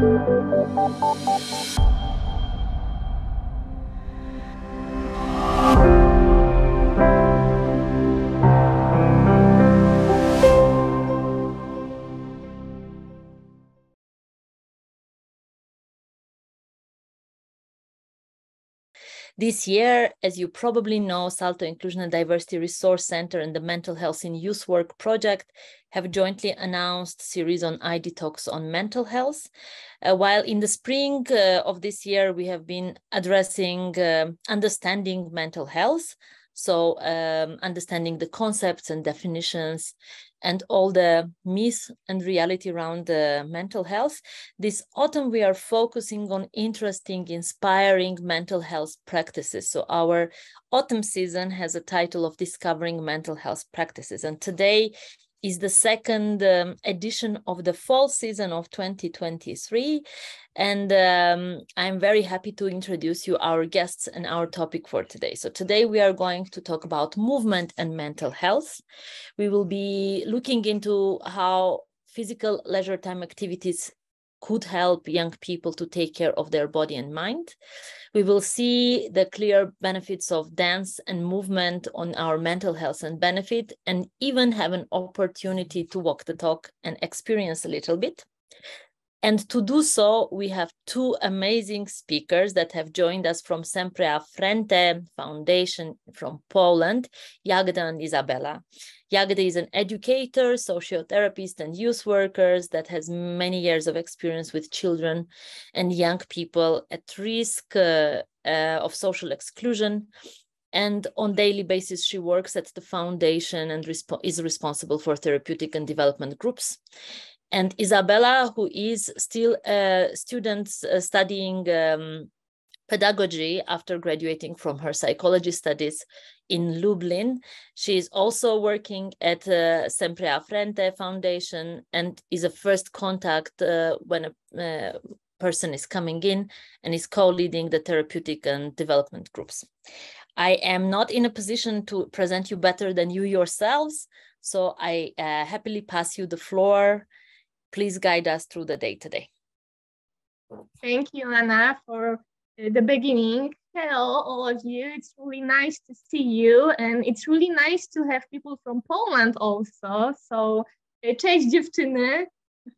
Thank you. This year, as you probably know, Salto Inclusion and Diversity Resource Center and the Mental Health in Youth Work project have jointly announced series on ID Talks on mental health. Uh, while in the spring uh, of this year, we have been addressing uh, understanding mental health, so um, understanding the concepts and definitions and all the myths and reality around mental health. This autumn, we are focusing on interesting, inspiring mental health practices. So our autumn season has a title of Discovering Mental Health Practices. And today is the second um, edition of the fall season of 2023. And um, I'm very happy to introduce you our guests and our topic for today. So today we are going to talk about movement and mental health. We will be looking into how physical leisure time activities could help young people to take care of their body and mind. We will see the clear benefits of dance and movement on our mental health and benefit, and even have an opportunity to walk the talk and experience a little bit. And to do so, we have two amazing speakers that have joined us from Sempre a Frente Foundation from Poland, Jagoda and Izabela. Jagoda is an educator, sociotherapist, and youth workers that has many years of experience with children and young people at risk uh, uh, of social exclusion. And on daily basis, she works at the foundation and resp is responsible for therapeutic and development groups. And Izabela, who is still a student uh, studying um, pedagogy after graduating from her psychology studies in Lublin. She is also working at uh, Sempre a Frente Foundation and is a first contact uh, when a uh, person is coming in and is co-leading the therapeutic and development groups. I am not in a position to present you better than you yourselves, so I uh, happily pass you the floor please guide us through the day today. Thank you, Anna, for the beginning. Hello, all of you. It's really nice to see you, and it's really nice to have people from Poland also. So, uh, cześć dziewczyny.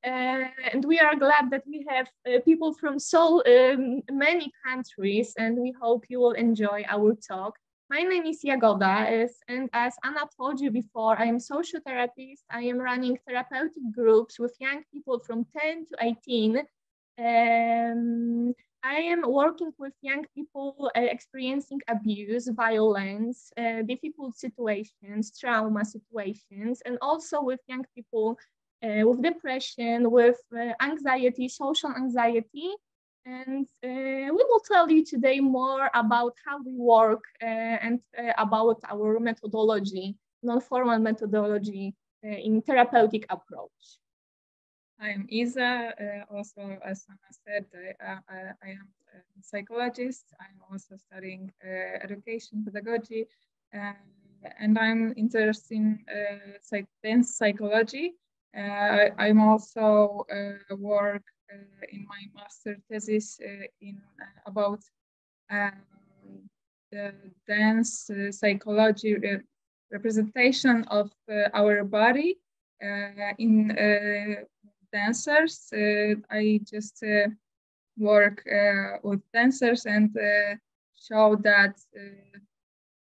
Uh, and we are glad that we have uh, people from so um, many countries, and we hope you will enjoy our talk. My name is Jagoda, and as Anna told you before, I am social therapist. I am running therapeutic groups with young people from 10 to 18. Um, I am working with young people uh, experiencing abuse, violence, uh, difficult situations, trauma situations, and also with young people uh, with depression, with uh, anxiety, social anxiety, and uh, we will tell you today more about how we work uh, and uh, about our methodology, non-formal methodology uh, in therapeutic approach. I'm Isa, uh, also as Anna said, I, I, I, am a psychologist. I'm also studying uh, education pedagogy and I'm interested in psych dance psychology. I'm also work Uh, in my master thesis uh, in uh, about um, the dance uh, psychology uh, representation of our body in dancers. I just work with dancers and show that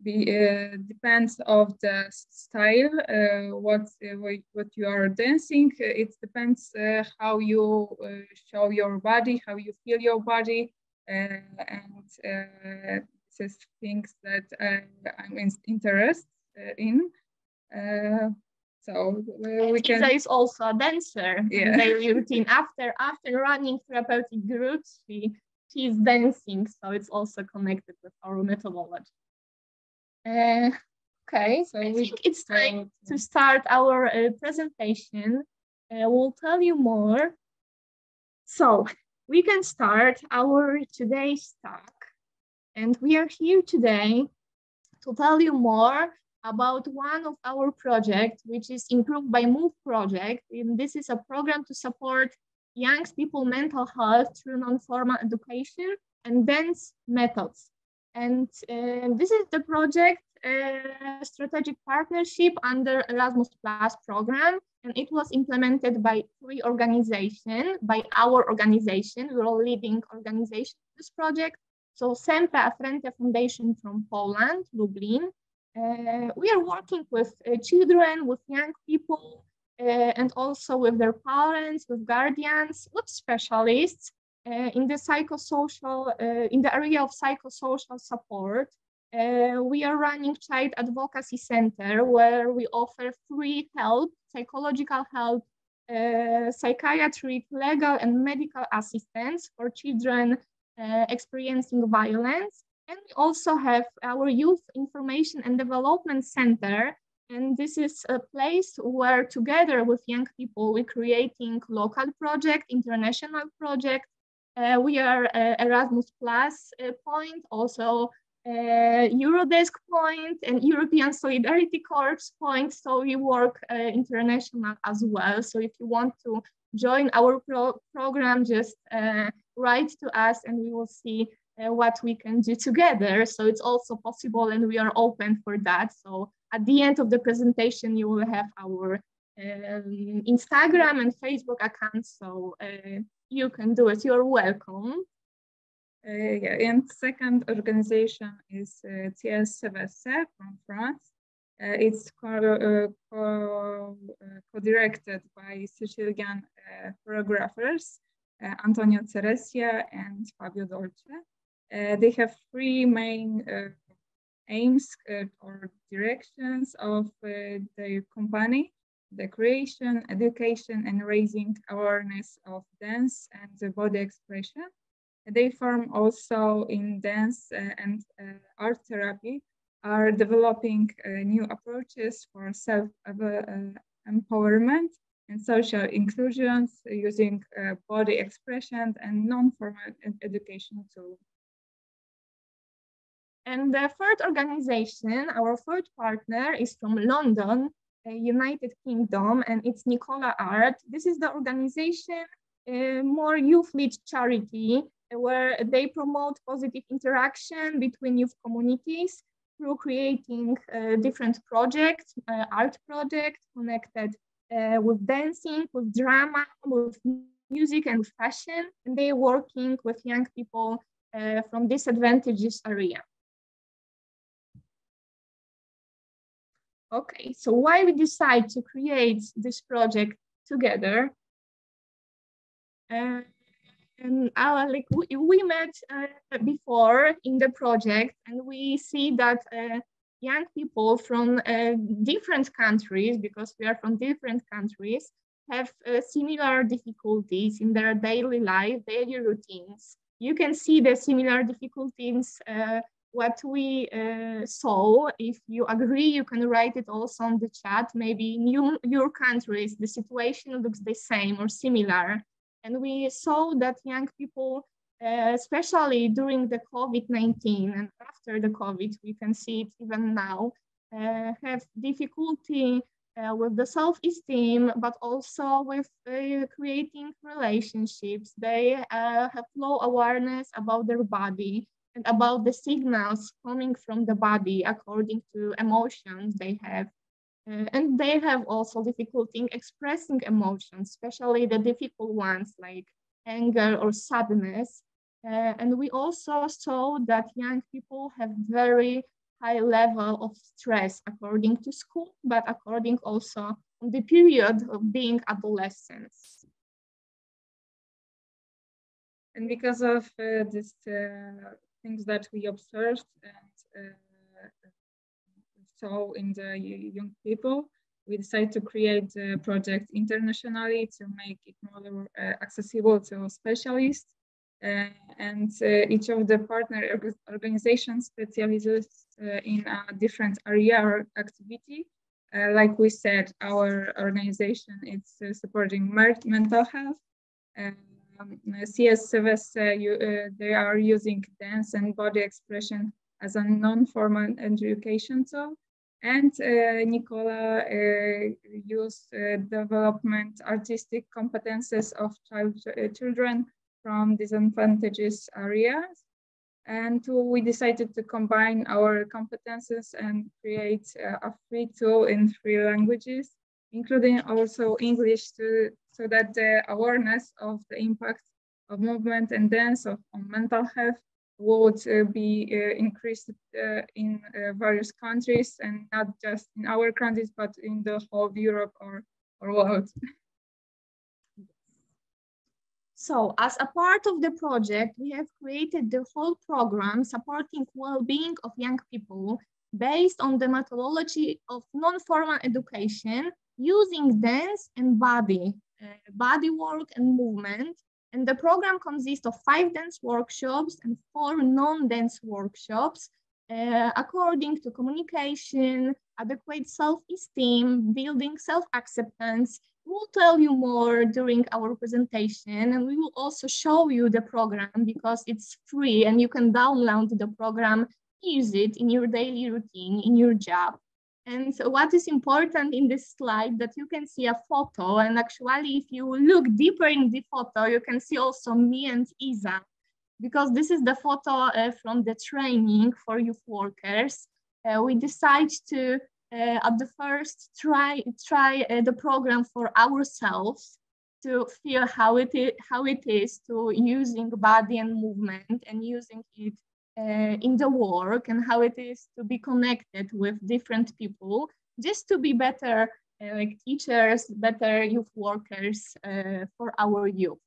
be, uh, depends of the style uh, what uh, what you are dancing uh, it depends uh, how you uh, show your body how you feel your body and this is things that I'm interested in so we can. Isa is also a dancer. Yeah. Daily routine after after running therapeutic groups, she she's dancing, so it's also connected with our methodology. Uh, okay, so I think it's time to start our uh, presentation. Uh, we'll tell you more. So we can start our today's talk. And we are here today to tell you more about one of our projects, which is Improved by Move project. And this is a program to support young people mental health through non-formal education and dance methods. And uh, this is the project uh, strategic partnership under Erasmus Plus program, and it was implemented by three organizations, by our organization, we're all leading organization this project. So Sempre a Frente Foundation from Poland, Lublin. Uh, we are working with uh, children, with young people, uh, and also with their parents, with guardians, with specialists in the psychosocial, uh, in the area of psychosocial support. Uh, we are running Child Advocacy Center where we offer free help, psychological help, uh, psychiatric, legal, and medical assistance for children uh, experiencing violence. And we also have our Youth Information and Development Center. And this is a place where together with young people, we're creating local project, international project. Uh, we are uh, Erasmus Plus uh, point, also uh, Eurodesk point and European Solidarity Corps point. So we work uh, international as well. So if you want to join our pro program, just uh, write to us and we will see what we can do together. So it's also possible and we are open for that. So at the end of the presentation, you will have our um, Instagram and Facebook accounts. So you can do it. You're welcome. Uh, yeah, and second organization is uh, TSVC from France. Uh, it's uh, uh, co-directed co co by Sicilian uh, choreographers Antonino Ceresia and Fabio Dolce. they have three main aims or directions of their company the creation, education, and raising awareness of dance and the body expression. They form also in dance uh, and uh, art therapy are developing uh, new approaches for self-empowerment and social inclusions using body expression and non-formal education tools. And the third organization, our third partner is from London, United Kingdom, and it's Nicola Art. This is the organization, uh, more youth-led charity where they promote positive interaction between youth communities through creating uh, different projects, uh, art projects connected uh, with dancing, with drama, with music and fashion. And they're working with young people uh, from disadvantaged area. Okay, so why we decide to create this project together? Uh, and our, like we, we met uh, before in the project and we see that uh, young people from uh, different countries because we are from different countries have uh, similar difficulties in their daily life daily routines you can see the similar difficulties uh, what we uh, saw. If you agree you can write it also on the chat. Maybe in you, your countries the situation looks the same or similar. And we saw that young people, uh, especially during the COVID-19 and after the COVID, we can see it even now, uh, have difficulty uh, with the self-esteem, but also with uh, creating relationships. They uh, have low awareness about their body and about the signals coming from the body according to emotions they have. Uh, and they have also difficulty in expressing emotions, especially the difficult ones like anger or sadness. Uh, and we also saw that young people have very high level of stress according to school, but according also the period of being adolescents. And because of uh, these uh, things that we observed and uh, saw in the young people, we decided to create the project internationally to make it more uh, accessible to specialists. Uh, and uh, each of the partner organizations specializes uh, in a different area or activity. Uh, like we said, our organization is supporting mental health. Um, CSVS, they are using dance and body expression as a non-formal education tool And uh, Nicola uh, used uh, development artistic competences of child, children from disadvantaged areas. And we decided to combine our competences and create a free tool in three languages, including also English, to, so that the awareness of the impact of movement and dance of, on mental health would uh, be uh, increased uh, in various countries and not just in our countries, but in the whole Europe or, or world. So as a part of the project, we have created the whole program supporting well-being of young people based on the methodology of non-formal education using dance and body, uh, body work and movement and the program consists of five dance workshops and four non-dance workshops uh, according to communication, adequate self-esteem, building self-acceptance. We'll tell you more during our presentation and we will also show you the program because it's free and you can download the program, use it in your daily routine, in your job. And so what is important in this slide that you can see a photo and actually if you look deeper in the photo, you can see also me and Isa because this is the photo uh, from the training for youth workers. Uh, we decide to uh, at the first try try uh, the program for ourselves to feel how it is, how it is to using body and movement and using it in the work and how it is to be connected with different people just to be better uh, like teachers better youth workers uh, for our youth.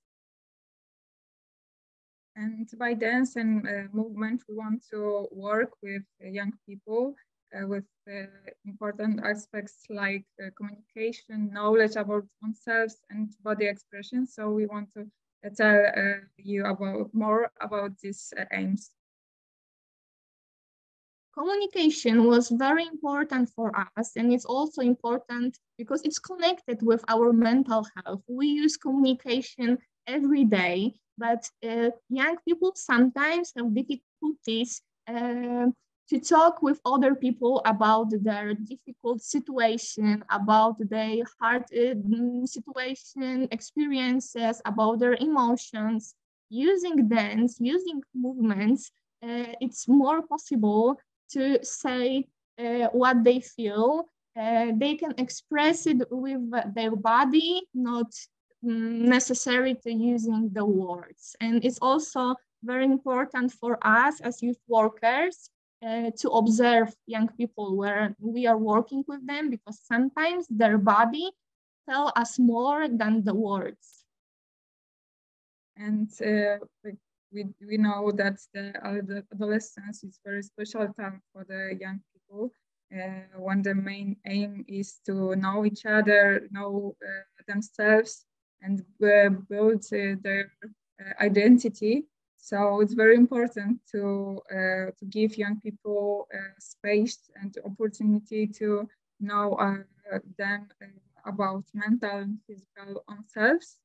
And by dance and uh, movement we want to work with young people uh, with uh, important aspects like communication knowledge about themselves and body expression. So we want to tell you about more about these aims communication was very important for us and it's also important because it's connected with our mental health. We use communication every day but uh, young people sometimes have difficulties uh, to talk with other people about their difficult situation about their hard uh, situation experiences about their emotions. Using dance using movements uh, it's more possible to say uh, what they feel. Uh, they can express it with their body, not necessary to using the words. And it's also very important for us as youth workers uh, to observe young people where we are working with them because sometimes their body tell us more than the words. And uh, we, we know that the adolescence is very special time for the young people uh, when the main aim is to know each other, know uh, themselves, and uh, build uh, their uh, identity. So it's very important to uh, to give young people space and opportunity to know them about mental and physical themselves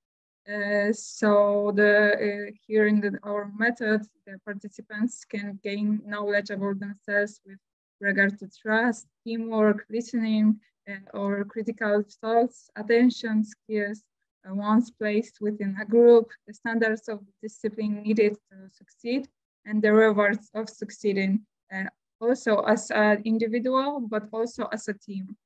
uh, so the uh, here in our method, the participants can gain knowledge about themselves with regard to trust, teamwork, listening, uh, or critical thoughts, attention skills, uh, once placed within a group, the standards of discipline needed to succeed, and the rewards of succeeding, uh, also as an individual, but also as a team.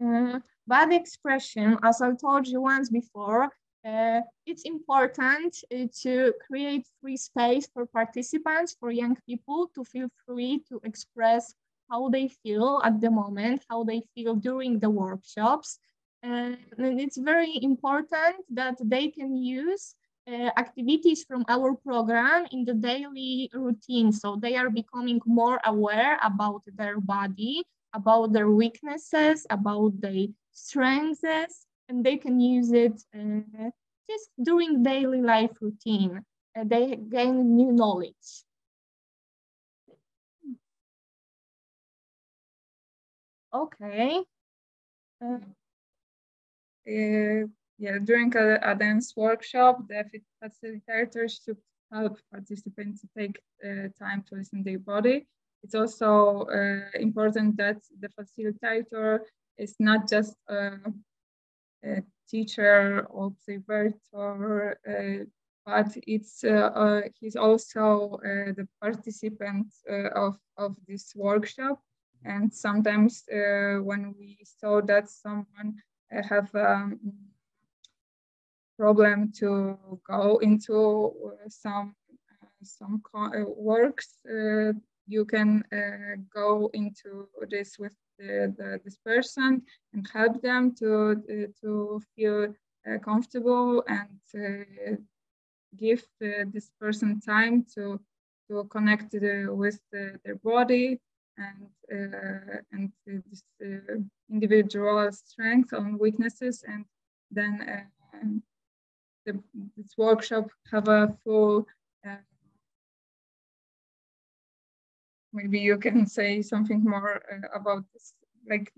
Mm, body expression, as I told you once before, uh, it's important uh, to create free space for participants, for young people to feel free to express how they feel at the moment, how they feel during the workshops. and it's very important that they can use uh, activities from our program in the daily routine. So they are becoming more aware about their body, about their weaknesses, about their strengths, and they can use it uh, just during daily life routine. Uh, they gain new knowledge. Okay. Uh, uh, yeah, during a, a, dance workshop, the facilitators should help participants to take uh, time to listen to their body it's also important that the facilitator is not just a, a teacher or observer, but it's he's also the participant of, of this workshop. And sometimes uh, when we saw that someone uh, have a um, problem to go into uh, some some works, you can uh, go into this with the, the, this person and help them to uh, to feel uh, comfortable and give this person time to to connect with the, their body and uh, and this uh, individual strengths and weaknesses, and then uh, the, this workshop have a full. Maybe you can say something more about this, like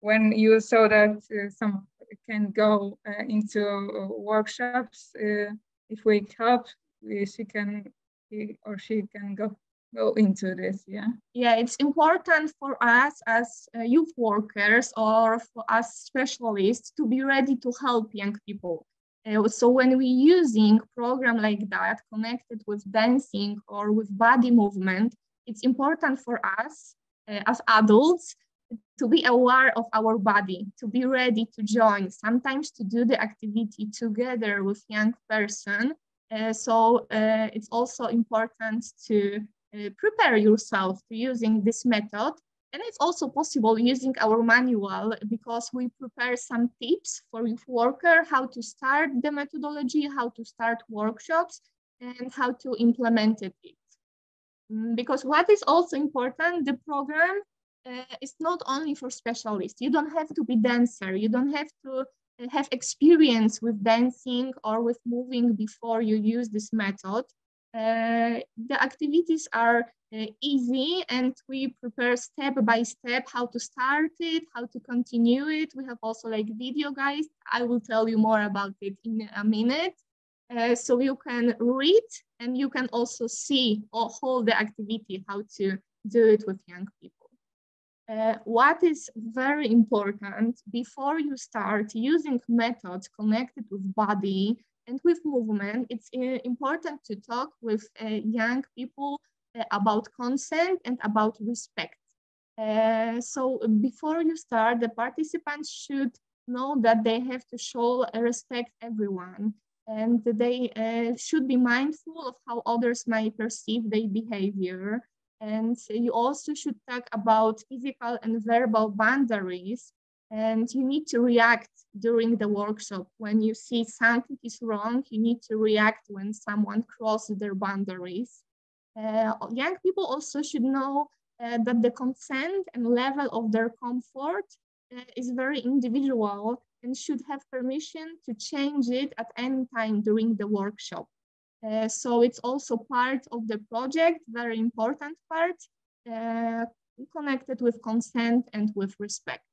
when you saw that uh, someone can go uh, into uh, workshops, if we help, she can, he or she can go go into this yeah? Yeah it's important for us as uh, youth workers or for us specialists to be ready to help young people uh, so when we're using program like that connected with dancing or with body movement it's important for us uh, as adults to be aware of our body to be ready to join sometimes to do the activity together with young person uh, so uh, it's also important to uh, prepare yourself to using this method. And it's also possible using our manual because we prepare some tips for youth worker, how to start the methodology, how to start workshops, and how to implement it. Mm, because what is also important, the program uh, is not only for specialists. You don't have to be dancer. You don't have to uh, have experience with dancing or with moving before you use this method. Uh, the activities are uh, easy and we prepare step by step how to start it, how to continue it. We have also like video guides. I will tell you more about it in a minute. Uh, so you can read and you can also see or hold the activity, how to do it with young people. Uh, what is very important before you start using methods connected with body and with movement, it's uh, important to talk with uh, young people uh, about consent and about respect. So before you start, the participants should know that they have to show respect everyone and they uh, should be mindful of how others might perceive their behavior. And you also should talk about physical and verbal boundaries and you need to react during the workshop. When you see something is wrong, you need to react when someone crosses their boundaries. Uh, young people also should know uh, that the consent and level of their comfort uh, is very individual and should have permission to change it at any time during the workshop. Uh, so it's also part of the project, very important part, uh, connected with consent and with respect.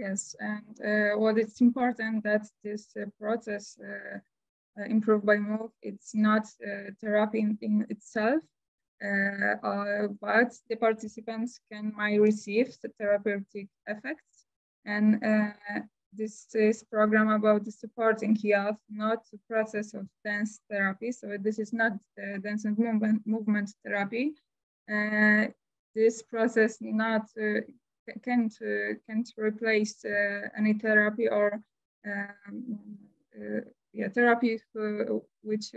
Yes, and uh, what is important that this uh, process uh, uh improved by move, it's not uh, therapy in, in itself, uh, but the participants can might receive the therapeutic effects. And this is program about the supporting health, not the process of dance therapy. So this is not dance and movement, movement therapy. this process not uh, can't can't replace uh, any therapy or um, uh, yeah therapy which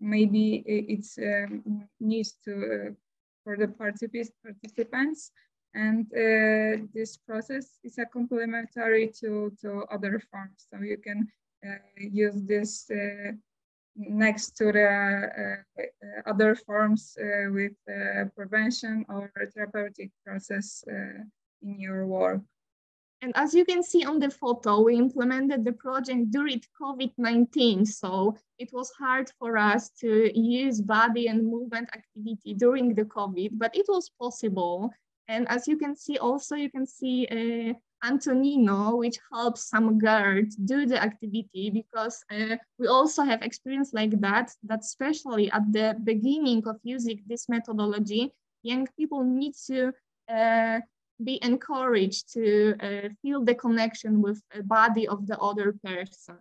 maybe it's um, needs to for the participants and uh, this process is a complementary to, to other forms. So you can uh, use this uh, next to the uh, uh, other forms uh, with prevention or therapeutic process in your work. And as you can see on the photo, we implemented the project during COVID-19. So it was hard for us to use body and movement activity during the COVID, but it was possible. And as you can see also, you can see uh, Antonino, which helps some girls do the activity because uh, we also have experience like that, that especially at the beginning of using this methodology, young people need to uh, be encouraged to uh, feel the connection with the body of the other person.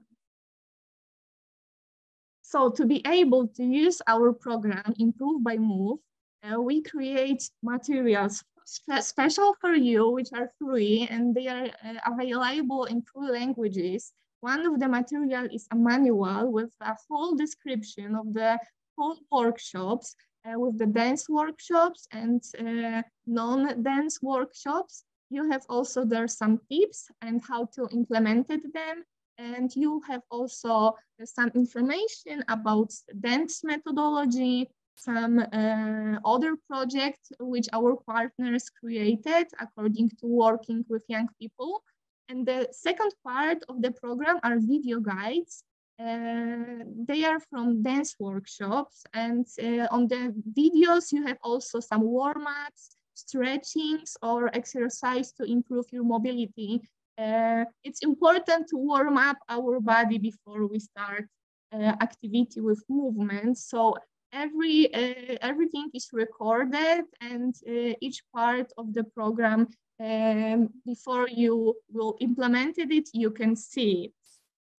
So to be able to use our program, Improve by Move, uh, we create materials special for you, which are free and they are uh, available in three languages. One of the material is a manual with a whole description of the whole workshops, uh, with the dance workshops and uh, non-dance workshops. You have also there some tips and how to implement them. And you have also some information about dance methodology, some uh, other projects which our partners created according to working with young people. And the second part of the program are video guides. Uh, they are from dance workshops and uh, on the videos you have also some warm-ups, stretchings or exercise to improve your mobility. Uh, it's important to warm up our body before we start uh, activity with movement. So every uh, everything is recorded and uh, each part of the program um, before you will implemented it you can see it.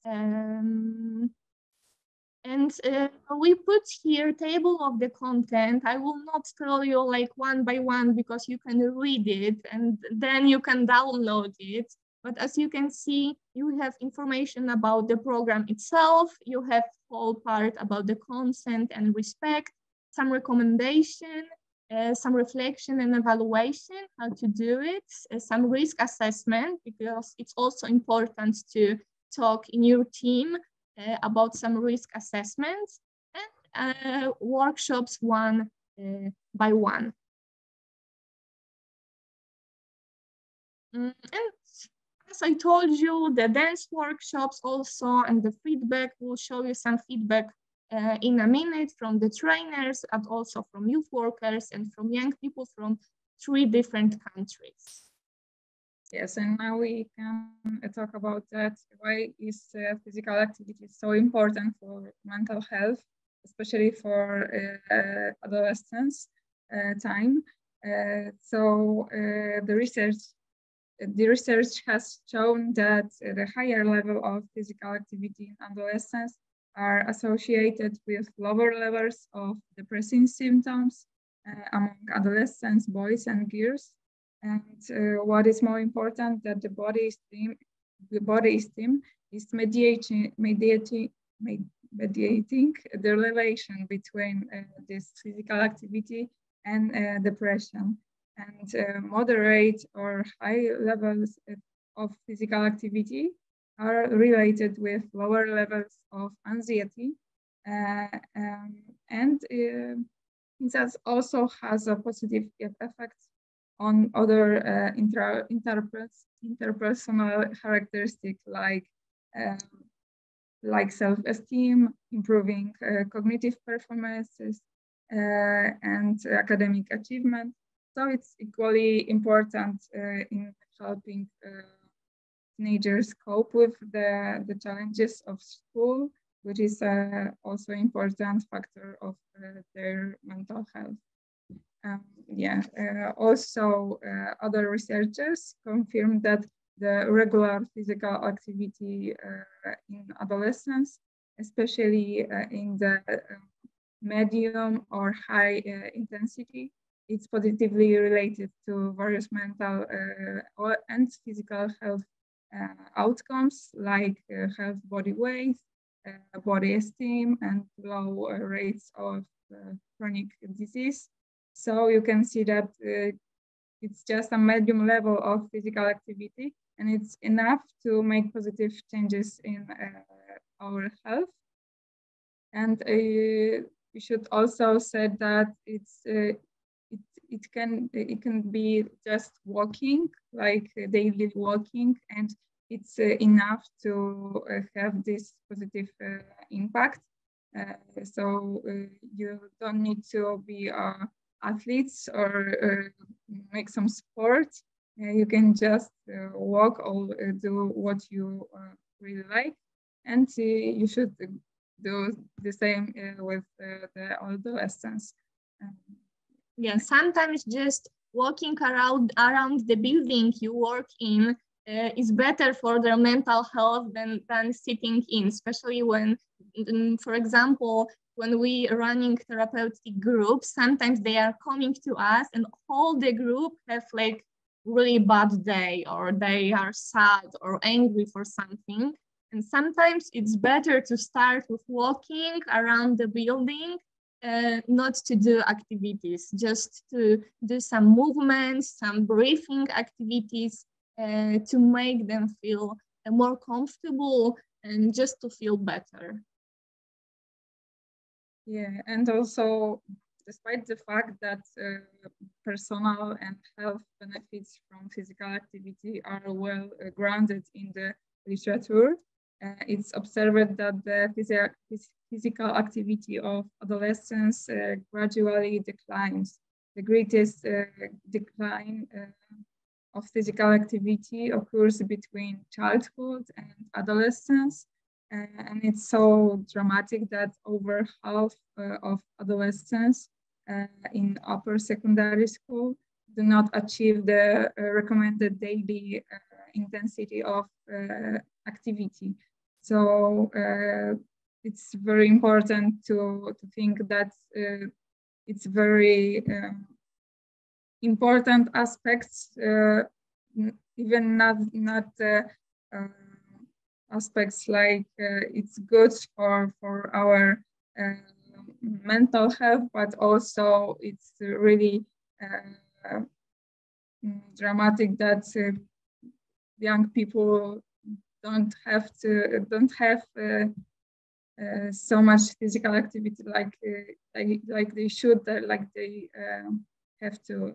Um, and uh, we put here table of the content. I will not tell you like one by one because you can read it and then you can download it but as you can see, you have information about the program itself. You have whole part about the consent and respect, some recommendation, uh, some reflection and evaluation, how to do it, uh, some risk assessment, because it's also important to talk in your team uh, about some risk assessments, and uh, workshops one uh, by one. Mm, and as I told you, the dance workshops also and the feedback will show you some feedback uh, in a minute from the trainers and also from youth workers and from young people from three different countries. Yes, and now we can talk about that. Why is uh, physical activity so important for mental health, especially for uh, uh adolescence uh, time? Uh, so the research the research has shown that the higher level of physical activity in adolescence are associated with lower levels of depressing symptoms uh, among adolescents, boys and girls. And uh, what is more important, that the body esteem, the body esteem is mediating, mediating, mediating the relation between uh, this physical activity and uh, depression and uh, moderate or high levels of physical activity are related with lower levels of anxiety. Uh, um, and uh, it also has a positive effect on other uh, inter interpersonal characteristics like um, like self-esteem, improving uh, cognitive performances, uh, and academic achievement. So it's equally important uh, in helping uh, teenagers cope with the, the challenges of school, which is uh, also important factor of uh, their mental health. Um, yeah, uh, also uh, other researchers confirm that the regular physical activity in adolescence, especially in the medium or high intensity it's positively related to various mental uh, and physical health uh, outcomes like uh, health body weight, uh, body esteem, and low uh, rates of uh, chronic disease. So you can see that it's just a medium level of physical activity and it's enough to make positive changes in our health. And we should also say that it's it can it can be just walking like daily walking and it's uh, enough to uh, have this positive uh, impact. Uh, so uh, you don't need to be athletes or uh, make some sport. You can just walk or do what you really like, and you should do the same with the adolescents. Um, yeah, sometimes just walking around around the building you work in uh, is better for their mental health than than sitting in, especially when, for example, when we running therapeutic groups, sometimes they are coming to us and all the group have like really bad day or they are sad or angry for something. And sometimes it's better to start with walking around the building uh, not to do activities, just to do some movements, some breathing activities uh, to make them feel more comfortable and just to feel better. Yeah, and also despite the fact that uh, personal and health benefits from physical activity are well uh, grounded in the literature, uh, it's observed that the physio physical activity of adolescents uh, gradually declines. The greatest uh, decline uh, of physical activity occurs between childhood and adolescence. and it's so dramatic that over half of adolescents in upper secondary school do not achieve the recommended daily intensity of activity. So uh, it's very important to, to think that uh, it's very um, important aspects, uh, even not, not uh, uh, aspects like uh, it's good for, for our mental health, but also it's really dramatic that young people don't have to don't have uh, uh, so much physical activity like uh, like, like they should like they have to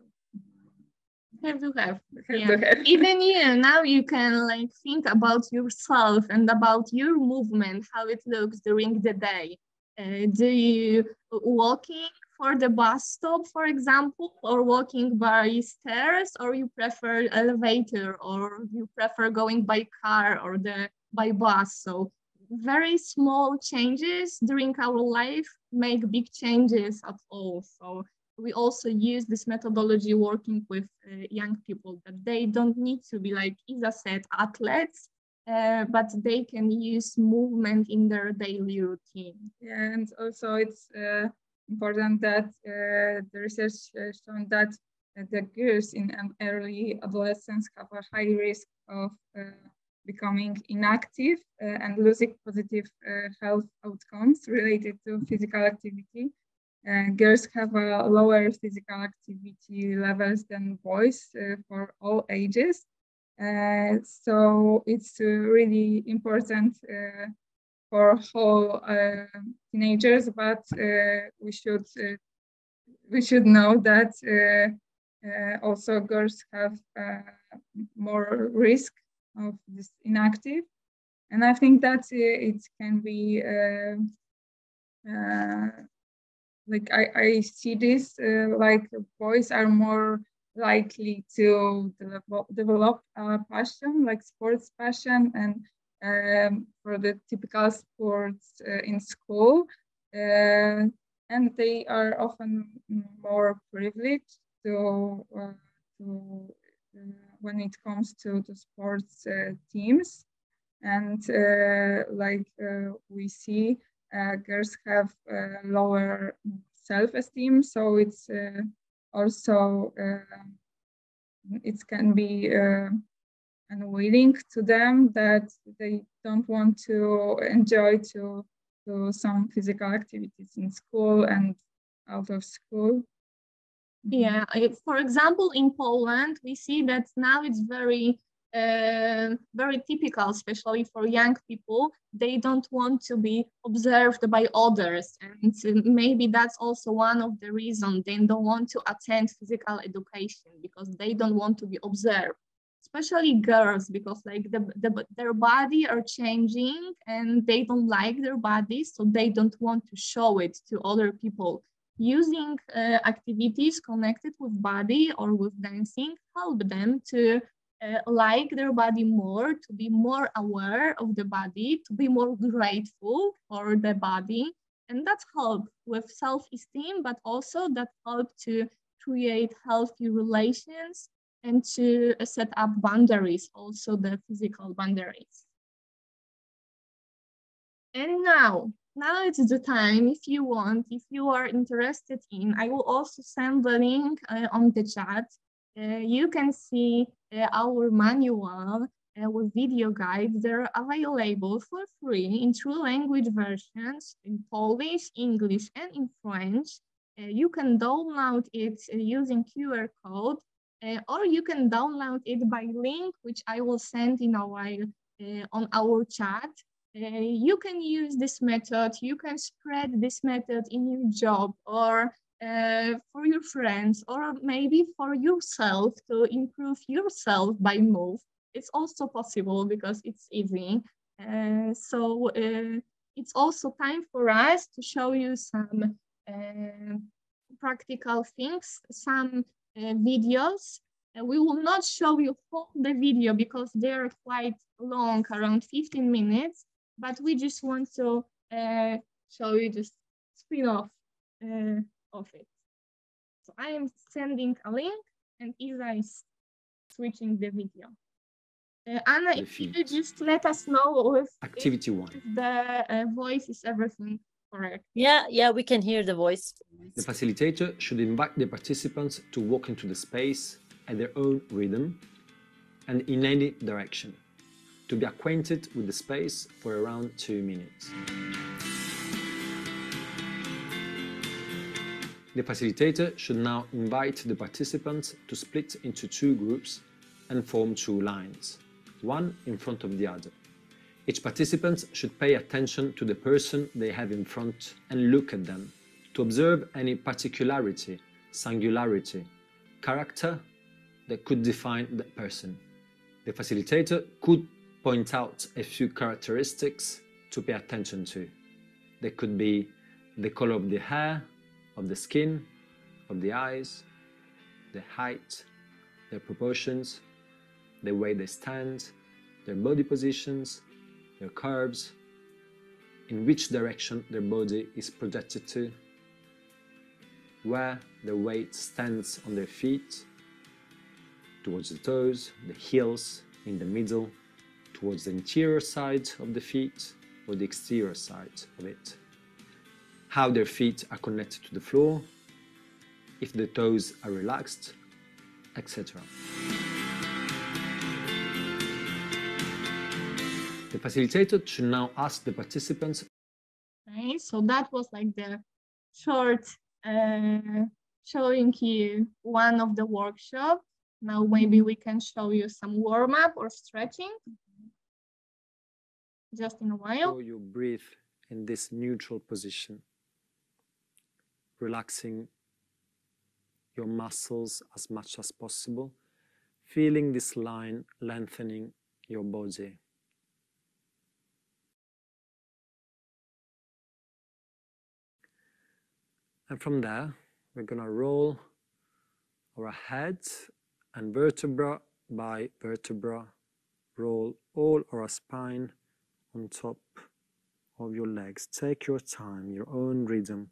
have to have, have, yeah. to have. even you now you can like think about yourself and about your movement how it looks during the day uh, do you walking for the bus stop, for example, or walking by stairs, or you prefer elevator, or you prefer going by car or the by bus. So very small changes during our life make big changes at all. So we also use this methodology working with uh, young people that they don't need to be like Isa said, athletes, uh, but they can use movement in their daily routine. Yeah, and also it's uh, important that uh, the research uh, shown that uh, the girls in early adolescence have a high risk of becoming inactive and losing positive health outcomes related to physical activity. Uh, girls have lower physical activity levels than boys uh, for all ages. Uh, so it's really important for whole uh, teenagers, but uh, we should uh, we should know that also girls have more risk of this inactive, and I think that it can be like I, I see this uh, like boys are more likely to develop, develop a passion like sports passion and um, for the typical sports uh, in school. Uh, and they are often more privileged to, uh, to uh, when it comes to the sports uh, teams. And uh, like uh, we see, uh, girls have uh, lower self-esteem, so it's also it can be unwilling to them that they don't want to enjoy to do some physical activities in school and out of school. Yeah, for example, in Poland, we see that now it's very uh, very typical, especially for young people. They don't want to be observed by others. And maybe that's also one of the reasons they don't want to attend physical education because they don't want to be observed especially girls because like the, the, their body are changing and they don't like their bodies so they don't want to show it to other people using uh, activities connected with body or with dancing help them to uh, like their body more, to be more aware of the body, to be more grateful for the body. And that help with self-esteem, but also that help to create healthy relations and to uh, set up boundaries, also the physical boundaries. And now, now it's the time if you want, if you are interested in, I will also send the link uh, on the chat. Uh, you can see uh, our manual uh, with video guides. They're available for free in two language versions, in Polish, English, and in French. Uh, you can download it uh, using QR code, or you can download it by link, which I will send in a while on our chat. Uh, you can use this method, you can spread this method in your job or uh, for your friends or maybe for yourself to improve yourself by move. It's also possible because it's easy. Uh, so uh, it's also time for us to show you some uh, practical things, some videos we will not show you all the video because they're quite long, around 15 minutes but we just want to uh, show you just spin-off uh, of it. So I am sending a link and Isa is switching the video. Uh, Anna, the if feed. you just let us know if activity one if the uh, voice is everything correct. Yeah, yeah, we can hear the voice. The facilitator should invite the participants to walk into the space at their own rhythm and in any direction to be acquainted with the space for around two minutes. The facilitator should now invite the participants to split into two groups and form two lines, one in front of the other. Each participant should pay attention to the person they have in front and look at them to observe any particularity, singularity, character that could define that person. The facilitator could point out a few characteristics to pay attention to. They could be the color of the hair, of the skin, of the eyes, the height, their proportions, the way they stand, their body positions, their curves, in which direction their body is projected to, where their weight stands on their feet, towards the toes, the heels, in the middle, towards the interior side of the feet or the exterior side of it. How their feet are connected to the floor, if the toes are relaxed, etc. The facilitator should now ask the participants. Okay, so that was like the short uh, showing you one of the workshop. Now maybe we can show you some warm up or stretching just in a while. So you breathe in this neutral position, relaxing your muscles as much as possible, feeling this line lengthening your body. And from there, we're going to roll our head and vertebra by vertebra, roll all our spine on top of your legs. Take your time, your own rhythm.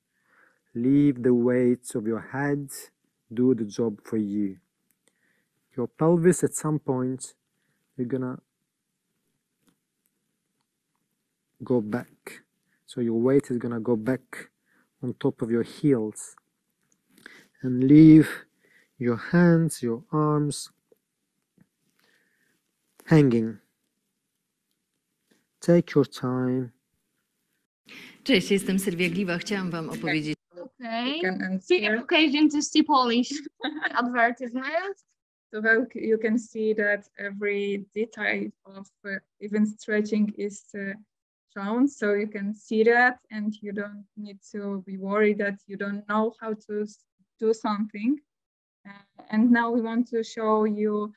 Leave the weight of your head do the job for you. Your pelvis at some point, you're gonna go back. So your weight is gonna go back on top of your heels and leave your hands, your arms hanging Take your time. Cześć, jestem Sylwia Gliwa. Chciałam Wam opowiedzieć. Okay. Take occasion to see Polish advertisement. So you can see that every detail of uh, even stretching is uh, shown. So you can see that and you don't need to be worried that you don't know how to do something. Uh, and now we want to show you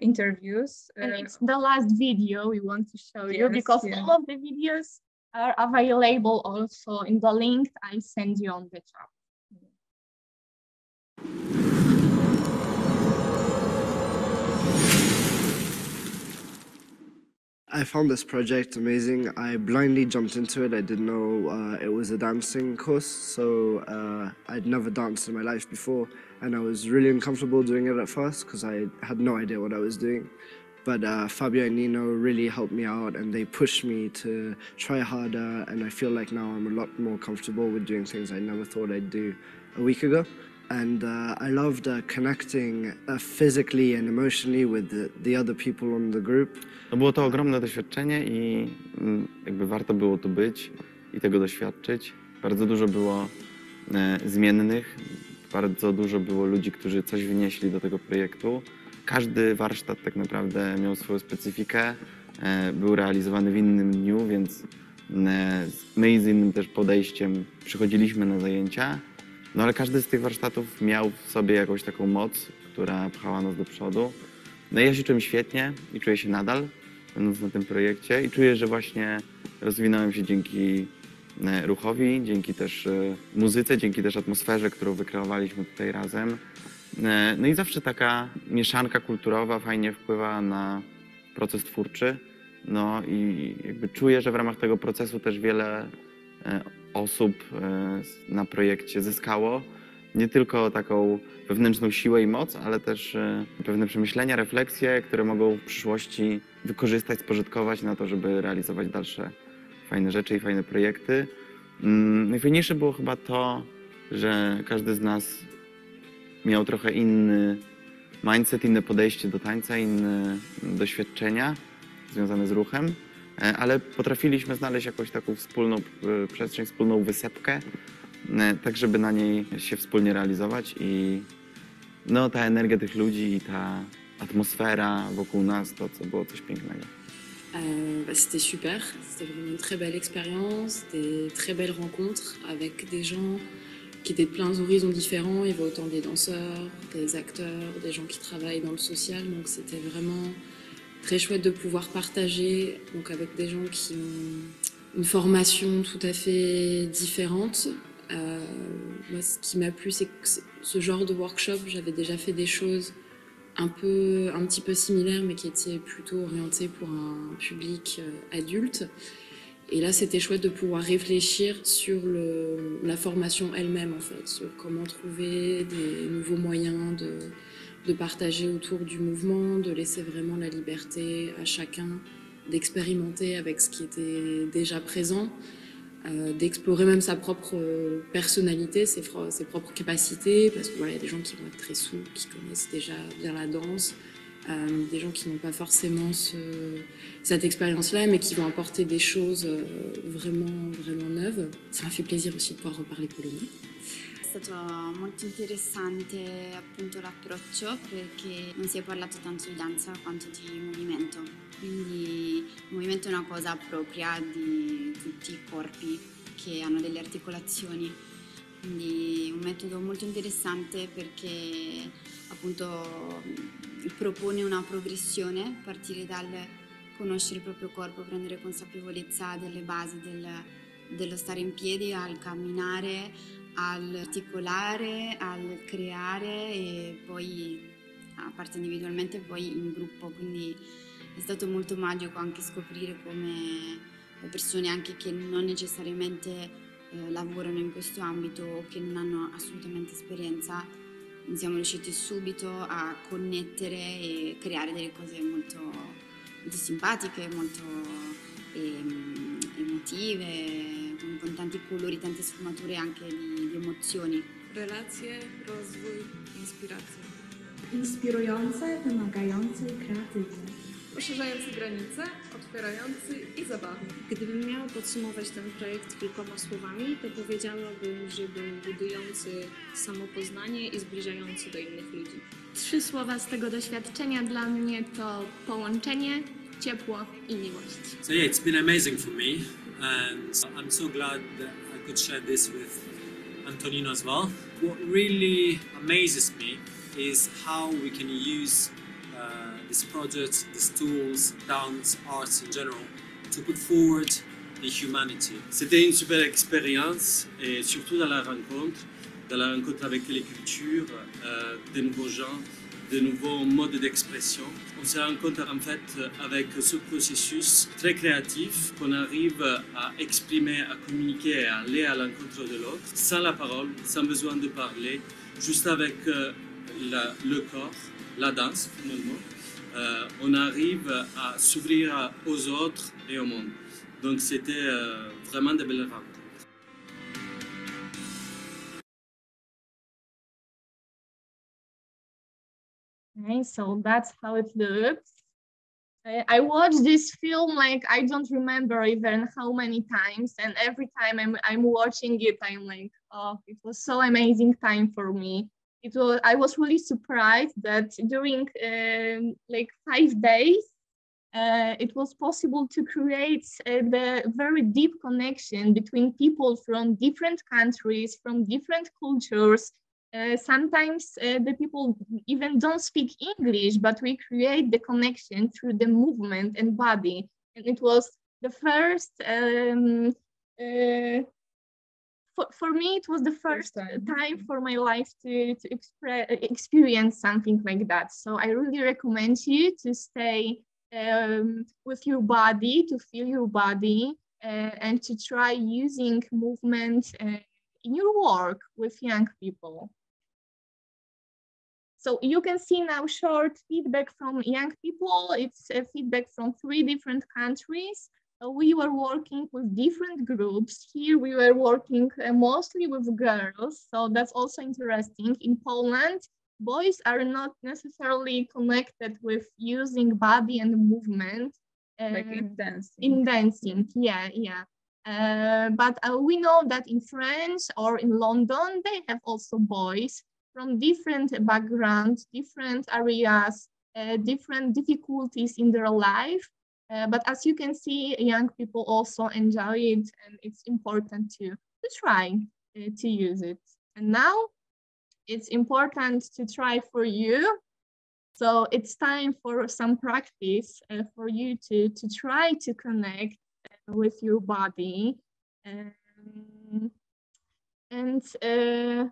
interviews. And uh, it's the last video we want to show yes, you because yeah. all of the videos are available also in the link I send you on the chat. I found this project amazing. I blindly jumped into it. I didn't know uh, it was a dancing course, so uh, I'd never danced in my life before, and I was really uncomfortable doing it at first because I had no idea what I was doing. But uh, Fabio and Nino really helped me out, and they pushed me to try harder. And I feel like now I'm a lot more comfortable with doing things I never thought I'd do a week ago. And uh, I loved uh, connecting uh, physically and emotionally with the, the other people on the group. No było to ogromne doświadczenie i mm, jakby warto było tu być i tego doświadczyć. Bardzo dużo było zmiennych, bardzo dużo było ludzi, którzy coś wnieśli do tego projektu. Każdy warsztat tak naprawdę miał swoją specyfikę, e, był realizowany w innym dniu, więc e, my z innym też podejściem przychodziliśmy na zajęcia. No ale każdy z tych warsztatów miał w sobie jakąś taką moc, która pchała nas do przodu. No i ja się czułem świetnie i czuję się nadal, będąc na tym projekcie i czuję, że właśnie rozwinąłem się dzięki ruchowi, dzięki też e, muzyce, dzięki też atmosferze, którą wykreowaliśmy tutaj razem. E, No i zawsze taka mieszanka kulturowa fajnie wpływa na proces twórczy. No i jakby czuję, że w ramach tego procesu też wiele e, osób e, na projekcie zyskało. Nie tylko taką wewnętrzną siłę i moc, ale też e, pewne przemyślenia, refleksje, które mogą w przyszłości wykorzystać, spożytkować na to, żeby realizować dalsze fajne rzeczy i fajne projekty. Mm, Najfajniejsze było chyba to, że każdy z nas miał trochę inny mindset, inne podejście do tańca, inne doświadczenia związane z ruchem, e, ale potrafiliśmy znaleźć jakąś taką wspólną e, przestrzeń, wspólną wysepkę, e, tak żeby na niej się wspólnie realizować i no, ta energia tych ludzi i ta atmosfera wokół nas, to co było coś pięknego. Euh, bah, c'était super, c'était vraiment une très belle expérience, des très belles rencontres avec des gens qui étaient de plein horizons différents. Il y avait autant des danseurs, des acteurs, des gens qui travaillent dans le social. Donc c'était vraiment très chouette de pouvoir partager donc avec des gens qui ont une formation tout à fait différente. Euh, moi, ce qui m'a plu, c'est que ce genre de workshop, j'avais déjà fait des choses un peu, un petit peu similaires, mais qui étaient plutôt orientées pour un public euh, adulte. Et là, c'était chouette de pouvoir réfléchir sur le- la formation elle-même, en fait, sur comment trouver des nouveaux moyens de, de partager autour du mouvement, de laisser vraiment la liberté à chacun d'expérimenter avec ce qui était déjà présent, d'explorer même sa propre euh, personnalité, ses propres capacités, parce que voilà, il y a des gens qui vont être très souples, qui connaissent déjà bien la danse, euh, des gens qui n'ont pas forcément ce- cette expérience-là, mais qui vont apporter des choses euh, vraiment, vraiment neuves. Ça m'a fait plaisir aussi de pouvoir reparler polonais. Stato molto interessante appunto l'approccio perché non si è parlato tanto di danza quanto di movimento, quindi il movimento è una cosa propria di tutti i corpi che hanno delle articolazioni, quindi un metodo molto interessante perché appunto propone una progressione partire dal conoscere il proprio corpo, prendere consapevolezza delle basi del- dello stare in piedi al camminare all'articolare, al creare e poi a parte individualmente poi in gruppo, quindi è stato molto magico anche scoprire come le persone anche che non necessariamente eh, lavorano in questo ambito o che non hanno assolutamente esperienza, siamo riusciti subito a connettere e creare delle cose molto, molto simpatiche, molto ehm, emotive, con, tanti colori, tante sfumature anche di, di emozioni. Relacje, rozwój, inspiracja. Inspirujące, wymagające i kreatywne. Poszerzający granice, otwierający i zabawny. Gdybym miała podsumować ten projekt kilkoma słowami, to powiedziałabym, że był budujący samopoznanie i zbliżający do innych ludzi. Trzy słowa z tego doświadczenia dla mnie to połączenie, ciepło i miłość. So yeah, it's been amazing for me, and I'm so glad that I could share this with Antonino as well. What really amazes me is how we can use uh, this project, these tools, dance, arts in general, to put forward the humanity. C'était une super expérience et surtout dans la rencontre, de la rencontre avec l'écriture, euh, de nouveaux gens, de nouveaux modes d'expression. On se rend compte en fait avec ce processus très créatif qu'on arrive à exprimer, à communiquer, à aller à l'encontre de l'autre sans la parole, sans besoin de parler, juste avec euh, le corps, la danse finalement. Euh, on arrive à s'ouvrir aux autres et au monde. Donc c'était euh, vraiment de belles rencontres. Okay, so that's how it looks. I watched this film like I don't remember even how many times, and every time I'm I'm watching it, I'm like, oh, it was so amazing time for me. It was I was really surprised that during um, like five days, uh, it was possible to create uh, the very deep connection between people from different countries, from different cultures, uh, sometimes uh, the people even don't speak English, but we create the connection through the movement and body. And it was the first, um, uh, for, for me, it was the first, time. time. for my life to, to expre- experience something like that. So I really recommend you to stay um, with your body, to feel your body, uh, and to try using movement uh, in your work with young people. So you can see now short feedback from young people. It's a feedback from three different countries. Uh, we were working with different groups. Here we were working uh, mostly with girls. So that's also interesting. In Poland, boys are not necessarily connected with using body and movement. Uh, like in dancing. In dancing, yeah, yeah. Uh, but uh, we know that in France or in London, they have also boys from different backgrounds, different areas, uh, different difficulties in their life. Uh, but as you can see, young people also enjoy it and it's important to, to try uh, to use it. And now it's important to try for you. So it's time for some practice uh, for you to, to try to connect uh, with your body. Um, and uh,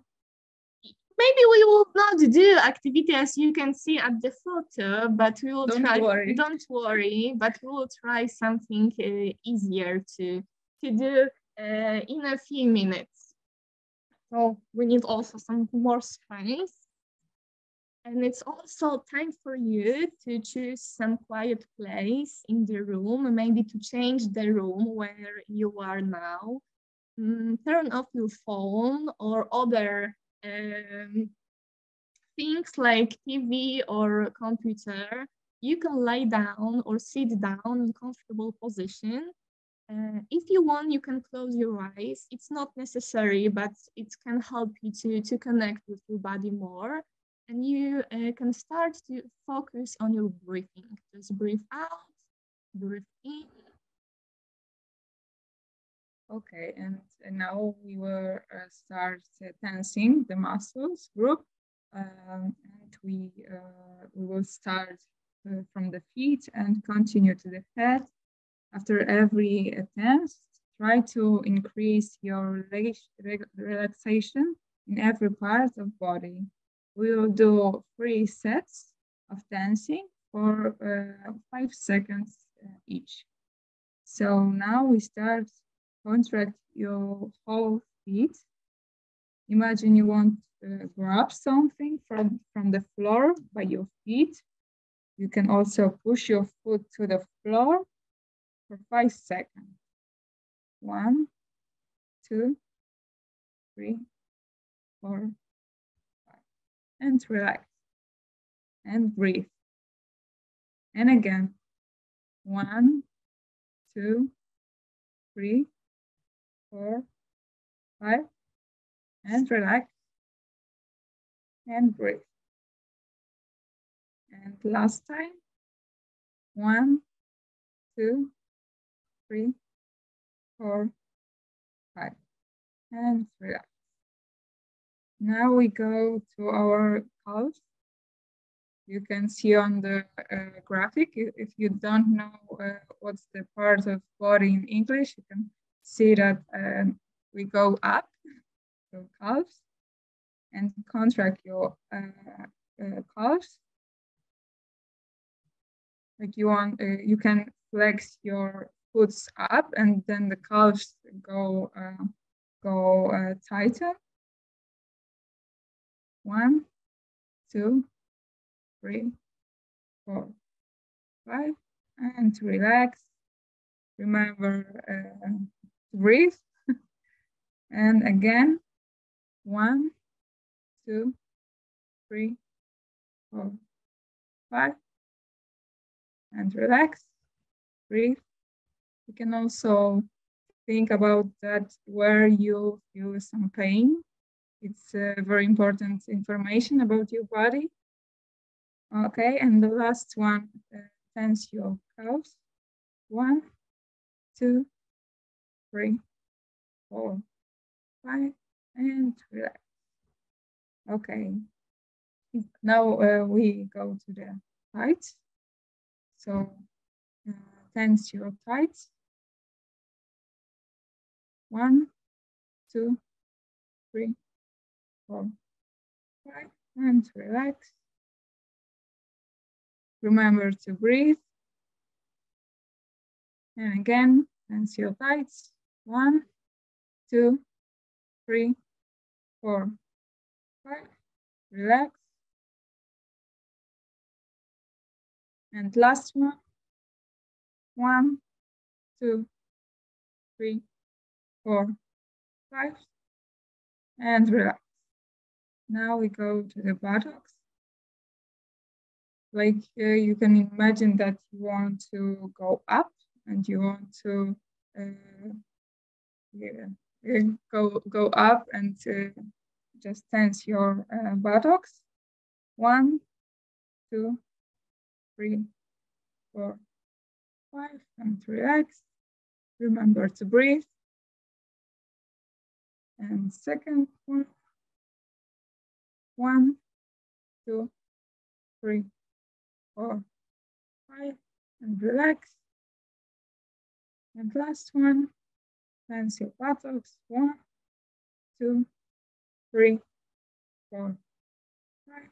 maybe we will not do activity as you can see at the photo, but we will don't try. Worry. Don't worry, but we will try something uh, easier to to do uh, in a few minutes. So we need also some more space. And it's also time for you to choose some quiet place in the room, maybe to change the room where you are now. Mm, turn off your phone or other um, things like TV or computer, you can lie down or sit down in comfortable position. Uh, if you want, you can close your eyes. It's not necessary, but it can help you to, to connect with your body more. And you uh, can start to focus on your breathing. Just breathe out, breathe in, Okay, and, and now we will uh, start uh, tensing the muscles group, um, and we uh, we will start uh, from the feet and continue to the head. After every tense, try to increase your relaxation in every part of body. We will do three sets of dancing for uh, five seconds uh, each. So now we start contract your whole feet. Imagine you want to grab something from, from the floor by your feet. You can also push your foot to the floor for five seconds. One, two, three, four, five. And relax and breathe. And again, one, two, three, four, five, and relax and breathe. And last time, one, two, three, four, five, and relax. Now we go to our calves. You can see on the uh, graphic, if you don't know uh, what's the part of body in English, you can see that um, we go up, so calves, and contract your uh, uh, calves. Like you want, uh, you can flex your foots up, and then the calves go uh, go uh, tighter. One, two, three, four, five, and to relax. Remember uh, breathe. and again, one, two, three, four, five, and relax, breathe. You can also think about that where you feel some pain. It's very important information about your body. Okay, and the last one, uh, tense your calves. One, two, three, four, five, and relax. Okay, now uh, we go to the height. So uh, tense your thighs. One, two, three, four, five, and relax. Remember to breathe. And again, tense your thighs. One, two, three, four, five. Relax. And last one. One, two, three, four, five. And relax. Now we go to the buttocks. Like uh, you can imagine that you want to go up and you want to uh, go go up and just tense your uh, buttocks. One, two, three, four, five, and relax. Remember to breathe. And second one, one, two, three, four, five, and relax. And last one, tense your buttocks. One, two, three, four, five,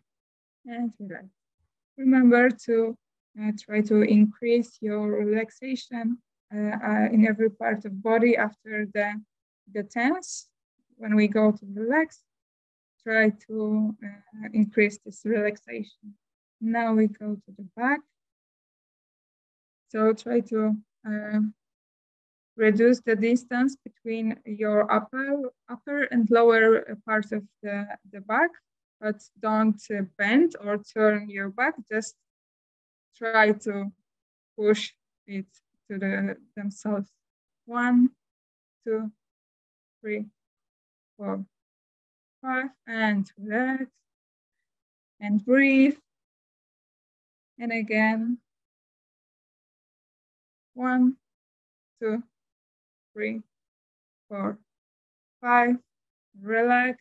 and relax. Remember to uh, try to increase your relaxation uh, uh, in every part of body after the, the tense. When we go to relax, try to uh, increase this relaxation. Now we go to the back. So try to uh, reduce the distance between your upper, upper and lower part of the, the back, but don't uh, bend or turn your back, just try to push it to the, themselves. One, two, three, four, five, and relax, and breathe. And again, one, two, three, four, five. Relax.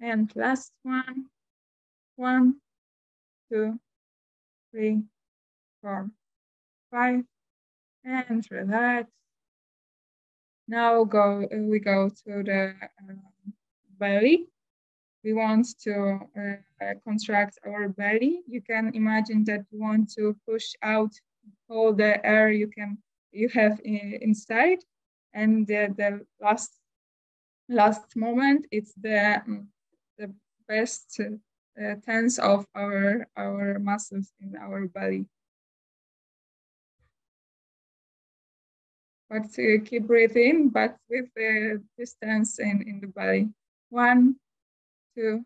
And last one. One, two, three, four, five. And relax. Now go. We go to the uh, belly. We want to uh, contract our belly. You can imagine that you want to push out all the air you can you have in, inside. And the, the last last moment it's the the best uh, tense of our our muscles in our body. But uh, keep breathing but with the distance in in the body. One two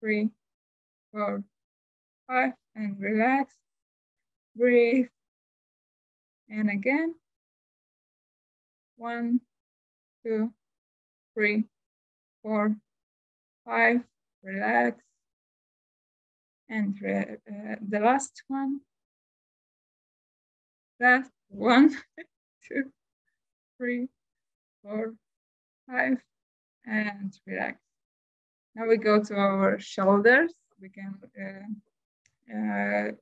three four five and relax breathe and again. One, two, three, four, five. Relax. And uh, the last one. Last one, two, three, four, five, and relax. Now we go to our shoulders. We can uh, uh,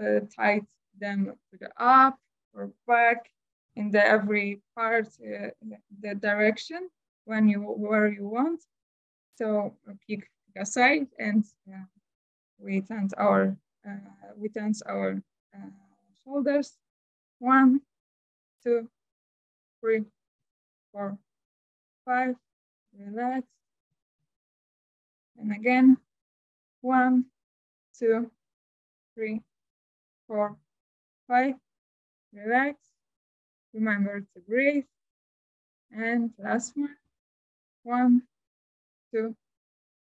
uh, tight them to the up or back in the every part, uh, the direction. when you where you want. So pick, a side and uh, we tense our uh, we tense our uh, shoulders. One, two, three, four, five. Relax. And again, one, two, three, four, five. Relax. Remember to breathe. And last one. One, two,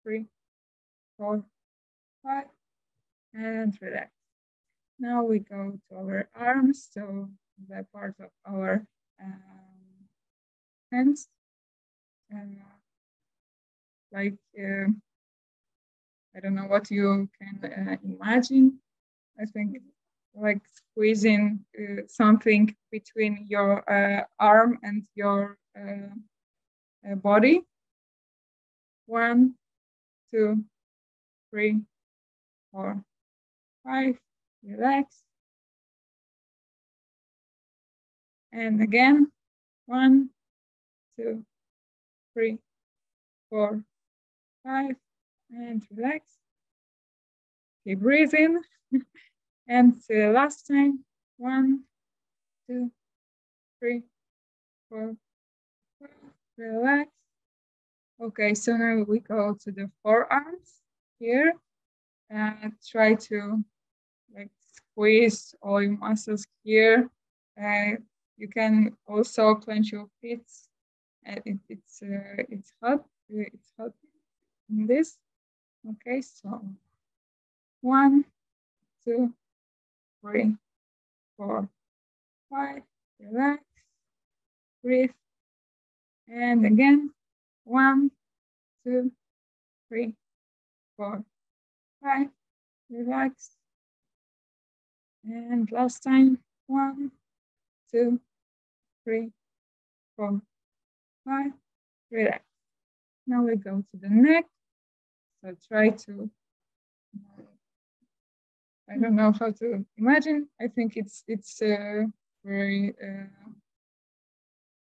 three, four, five. And relax. Now we go to our arms, so the part of our um, hands. And uh, like, uh, I don't know what you can uh, imagine. I think like squeezing uh, something between your uh, arm and your uh, body. One, two, three, four, five. Relax. And again, one, two, three, four, five, and relax. Keep breathing. and uh, last time, one, two, three, four, relax. Okay, so now we go to the forearms here and try to like squeeze all your muscles here. Uh, you can also clench your feet. Uh, it, it's uh, it's hot. It's hot in this. Okay, so one, two, three, four, five. Relax, breathe, and again, one, two, three, four, five. Relax, and last time, one, two, three, four, five. Relax. Now we go to the neck. So try to, I don't know how to imagine. I think it's it's uh, very uh,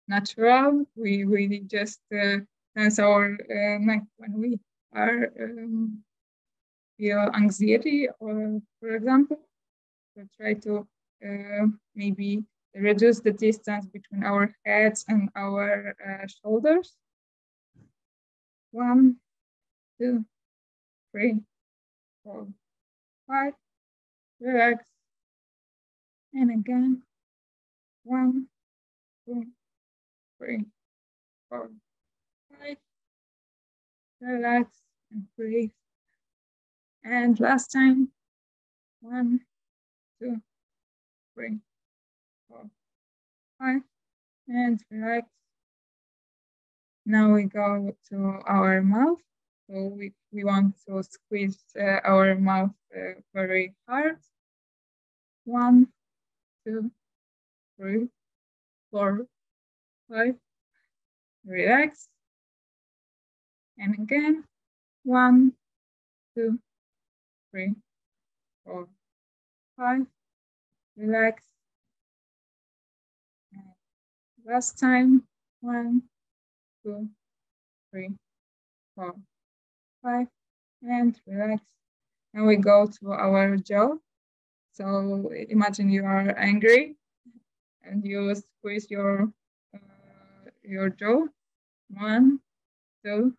natural. We we just uh, tense our uh, neck when we are um, feel anxiety, or for example. So try to uh, maybe reduce the distance between our heads and our uh, shoulders. One, two, three, four, five. Relax. And again. One, two, three, four, five. Relax and breathe. And last time. One, two, three, four, five. And relax. Now we go to our mouth. So we, we want to squeeze uh, our mouth uh, very hard. One, two, three, four, five. Relax. And again, one, two, three, four, five. Relax. Last time, one, two, three, four, five, and relax. And we go to our jaw. So imagine you are angry and you squeeze your uh, your jaw. One, two,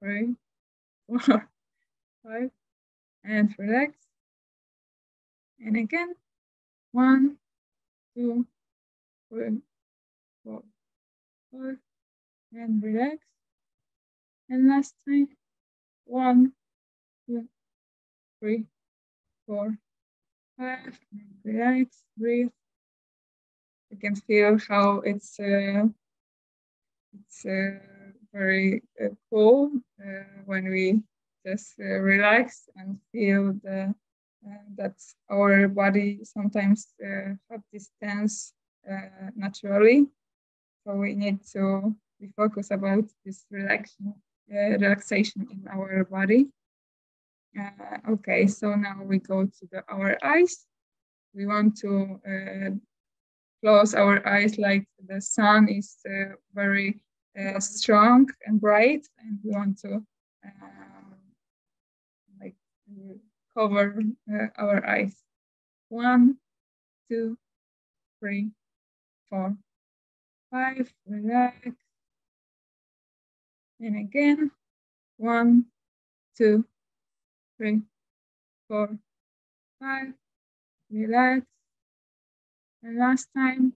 three, four, five, and relax. And again, one, two, three, four, five, and relax. And last time, one, two, three, four, five, relax, breathe. You can feel how it's uh, it's uh, very uh, cool uh, when we just uh, relax and feel the uh, that our body sometimes have this tense naturally. So we need to we focus about this relaxation, relaxation in our body. Uh, okay, so now we go to the, our eyes. We want to uh, close our eyes like the sun is uh, very strong and bright, and we want to like cover our eyes. One, two, three, four, five. Relax. And again, one, two, three, four, five. Relax. And last time,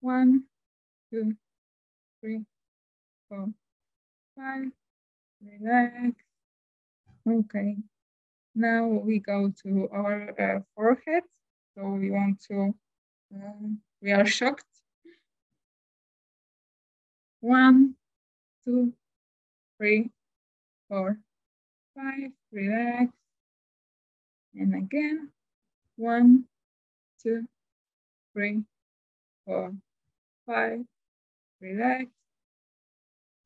one, two, three, four, five. Relax. Okay. Now we go to our uh, forehead. So we want to, uh, we are shocked. One, two, three, four, five. Relax. And again, one, two, three, four, five. Relax.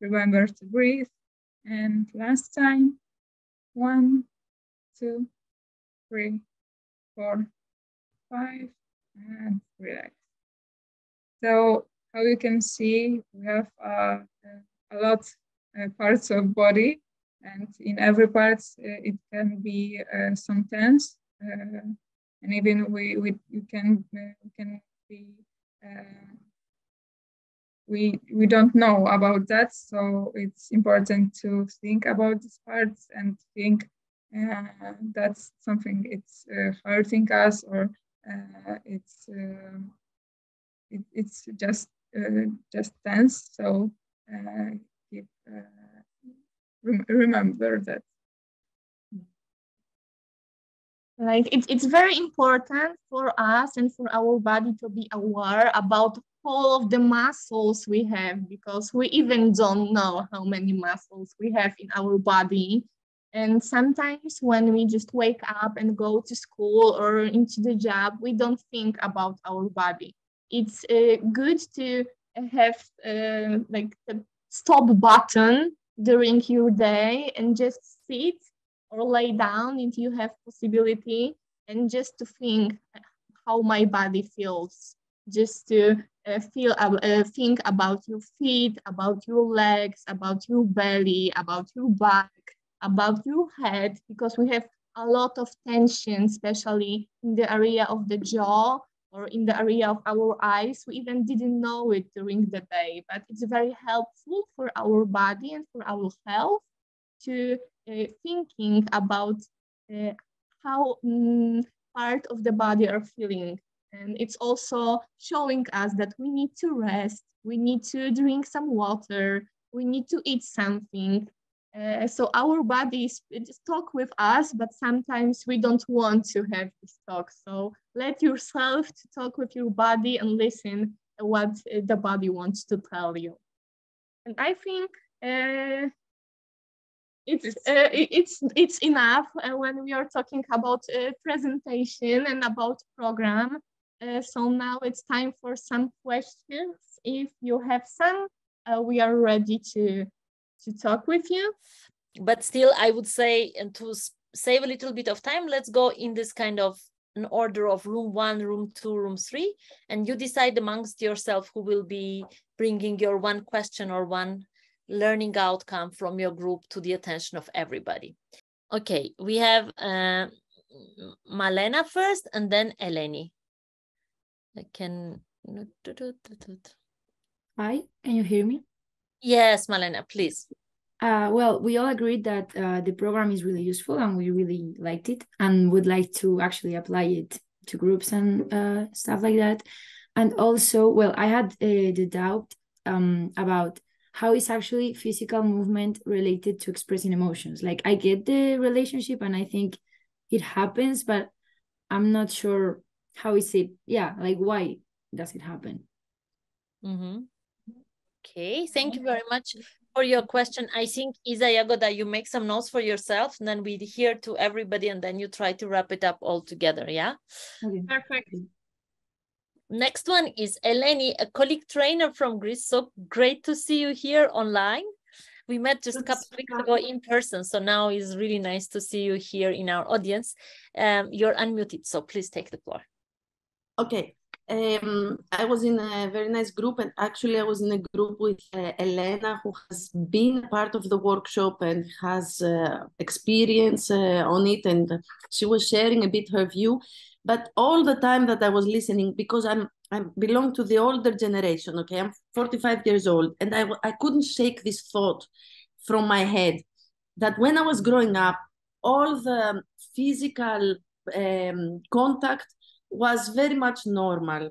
Remember to breathe. And last time, one, two, three, four, five, and relax. So how you can see, we have uh, a lot parts of body, and in every part uh, it can be uh, some tense, uh, and even we we you can uh, we can be we we don't know about that so it's important to think about these parts and think uh, that's something it's uh, hurting us or uh, it's it, it's just uh, just tense so uh, keep, uh, rem remember that. Like it's, it's very important for us and for our body to be aware about all of the muscles we have because we even don't know how many muscles we have in our body. And sometimes when we just wake up and go to school or into the job we don't think about our body. It's uh, good to have uh, like the stop button during your day and just sit or lay down if you have possibility and just to think how my body feels. Just to uh, feel uh, think about your feet about your legs about your belly about your back about your head because we have a lot of tension especially in the area of the jaw or in the area of our eyes we even didn't know it during the day but it's very helpful for our body and for our health to uh, thinking about uh, how um, part of the body are feeling. And it's also showing us that we need to rest, we need to drink some water, we need to eat something. Uh, so our bodies talk with us, but sometimes we don't want to have this talk. So let yourself to talk with your body and listen what the body wants to tell you. And I think uh, it's uh, it's it's enough uh, when we are talking about uh, presentation and about program. Uh, so now it's time for some questions. If you have some, uh, we are ready to to talk with you. But still, I would say, and to save a little bit of time, let's go in this kind of an order of room one, room two, room three, and you decide amongst yourself who will be bringing your one question or one learning outcome from your group to the attention of everybody. Okay, we have uh, Malena first and then Eleni. I can. Hi, can you hear me? Yes, Malena, please. Uh, well, we all agreed that uh, the program is really useful and we really liked it and would like to actually apply it to groups and uh, stuff like that. And also, well, I had uh, the doubt um, about how is actually physical movement related to expressing emotions like i get the relationship and i think it happens but i'm not sure how is it yeah like why does it happen mm-hmm. Okay thank you very much for your question i think isa that you make some notes for yourself and then we hear to everybody and then you try to wrap it up all together yeah okay. perfect Next one is Eleni, a colleague trainer from Greece. So great to see you here online. We met just a couple of weeks ago in person, so now it's really nice to see you here in our audience. Um, you're unmuted, so please take the floor. Okay. Um, I was in a very nice group, and actually, I was in a group with uh, Elena, who has been a part of the workshop and has uh, experience uh, on it, and she was sharing a bit her view. But all the time that I was listening, because I'm I belong to the older generation. Okay, I'm 45 years old, and I I couldn't shake this thought from my head that when I was growing up, all the physical um, contact was very much normal.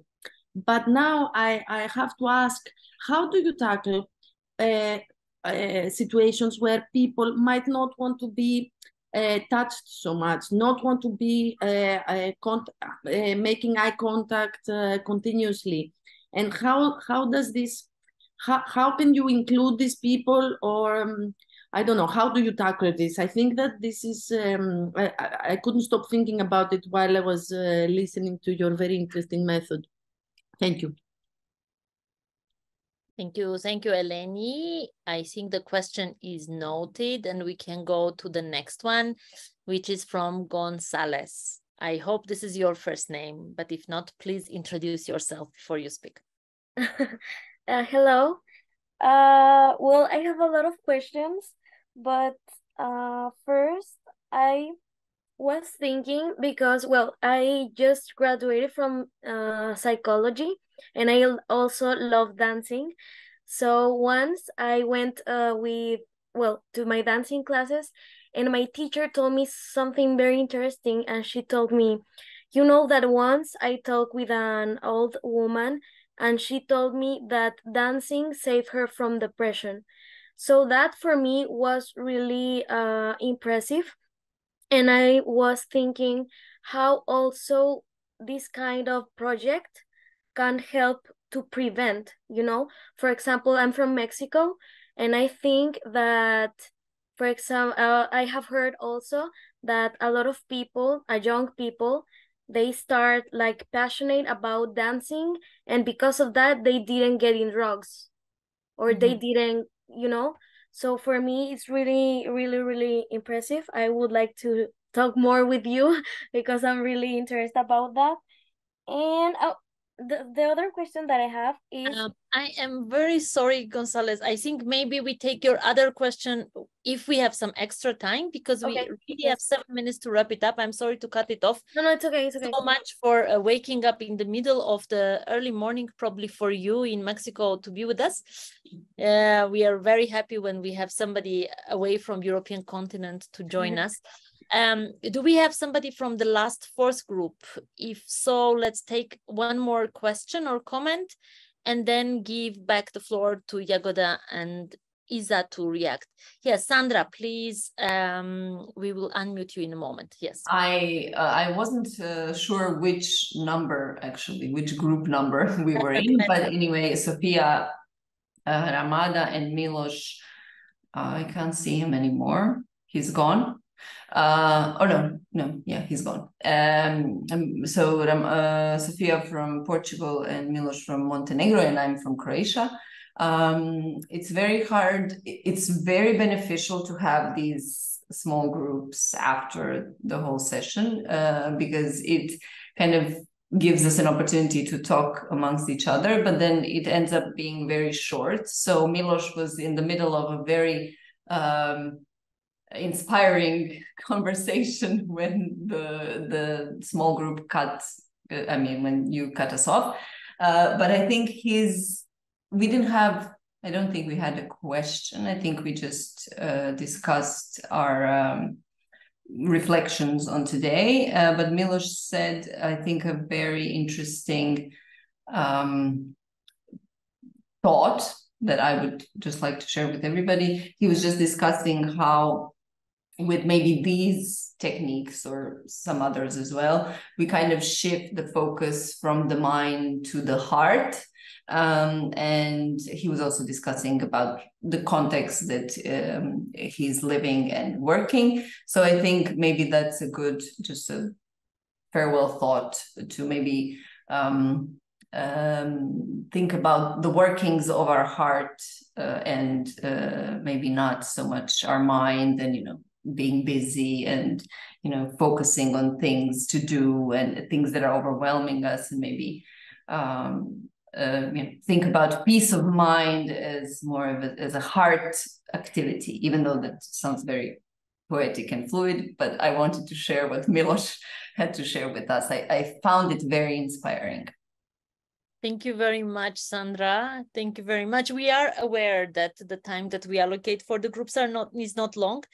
But now I, I have to ask, how do you tackle uh, uh, situations where people might not want to be uh, touched so much, not want to be uh, uh, uh, making eye contact continuously? And how, how does this, how, how can you include these people or um, I don't know. How do you tackle this? I think that this is, um, I, I couldn't stop thinking about it while I was uh, listening to your very interesting method. Thank you. Thank you. Thank you, Eleni. I think the question is noted and we can go to the next one, which is from Gonzalez. I hope this is your first name, but if not, please introduce yourself before you speak. uh, hello. Uh, well, I have a lot of questions. But uh, first, I was thinking because, well, I just graduated from uh, psychology and I also love dancing. So once I went uh, with, well, to my dancing classes, and my teacher told me something very interesting. And she told me, you know, that once I talked with an old woman and she told me that dancing saved her from depression. So that for me was really uh, impressive. And I was thinking how also this kind of project can help to prevent, you know, for example, I'm from Mexico and I think that, for example, uh, I have heard also that a lot of people, uh, young people, they start like passionate about dancing and because of that they didn't get in drugs or mm -hmm. they mm-hmm. didn't you know? So for me it's really really really impressive. I would like to talk more with you because i'm really interested about that. And uh, the, the other question that I have is um, I am very sorry, Gonzalez. I think maybe we take your other question if we have some extra time because okay. we really yes. have seven minutes to wrap it up. I'm sorry to cut it off. No, no, it's okay. It's okay. So much for uh, waking up in the middle of the early morning, probably for you in Mexico to be with us. Uh, we are very happy when we have somebody away from European continent to join mm -hmm. us. Um, do we have somebody from the last fourth group? If so, let's take one more question or comment and then give back the floor to Jagoda and Isa to react. Yes, Sandra, please. Um, we will unmute you in a moment. Yes. I uh, I wasn't uh, sure which number actually, which group number we were in, but anyway, Sophia uh, Ramada and Milos. Uh, I can't see him anymore. He's gone. Uh, oh no, no, yeah, he's gone. Um, so um, uh, Sofia from Portugal and Milos from Montenegro, and I'm from Croatia. Um, it's very hard. It's very beneficial to have these small groups after the whole session uh, because it kind of gives us an opportunity to talk amongst each other. But then it ends up being very short. So Milos was in the middle of a very um, inspiring conversation when the the small group cut i mean when you cut us off. Uh, but i think his we didn't have i don't think we had a question. I think we just uh, discussed our um, reflections on today. Uh, but milos said i think a very interesting um, thought that I would just like to share with everybody. He was just discussing how with maybe these techniques or some others as well, we kind of shift the focus from the mind to the heart. Um, and he was also discussing about the context that um, he's living and working. So I think maybe that's a good, just a farewell thought to maybe um, um, think about the workings of our heart uh, and uh, maybe not so much our mind and you know being busy and you know focusing on things to do and things that are overwhelming us and maybe um, uh, you know, think about peace of mind as more of a, as a heart activity, even though that sounds very poetic and fluid, but I wanted to share what Milos had to share with us. I, I found it very inspiring. Thank you very much, Sandra. Thank you very much. We are aware that the time that we allocate for the groups are not is not long.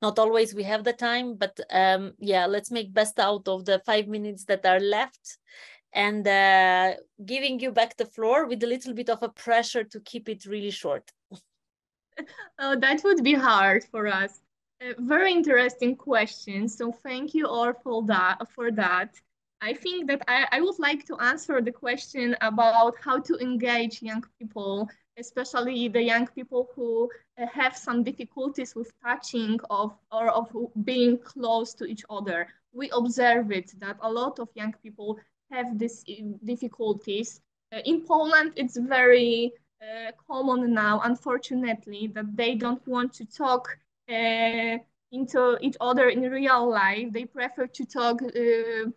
Not always we have the time, but um, yeah, let's make best out of the five minutes that are left and uh, giving you back the floor with a little bit of a pressure to keep it really short. oh, that would be hard for us. Uh, very interesting question. So thank you all for that. For that. I think that I, I would like to answer the question about how to engage young people, especially the young people who uh, have some difficulties with touching of or of being close to each other. We observe it that a lot of young people have these uh, difficulties. Uh, in Poland, it's very uh, common now, unfortunately, that they don't want to talk uh, into each other in real life. They prefer to talk uh,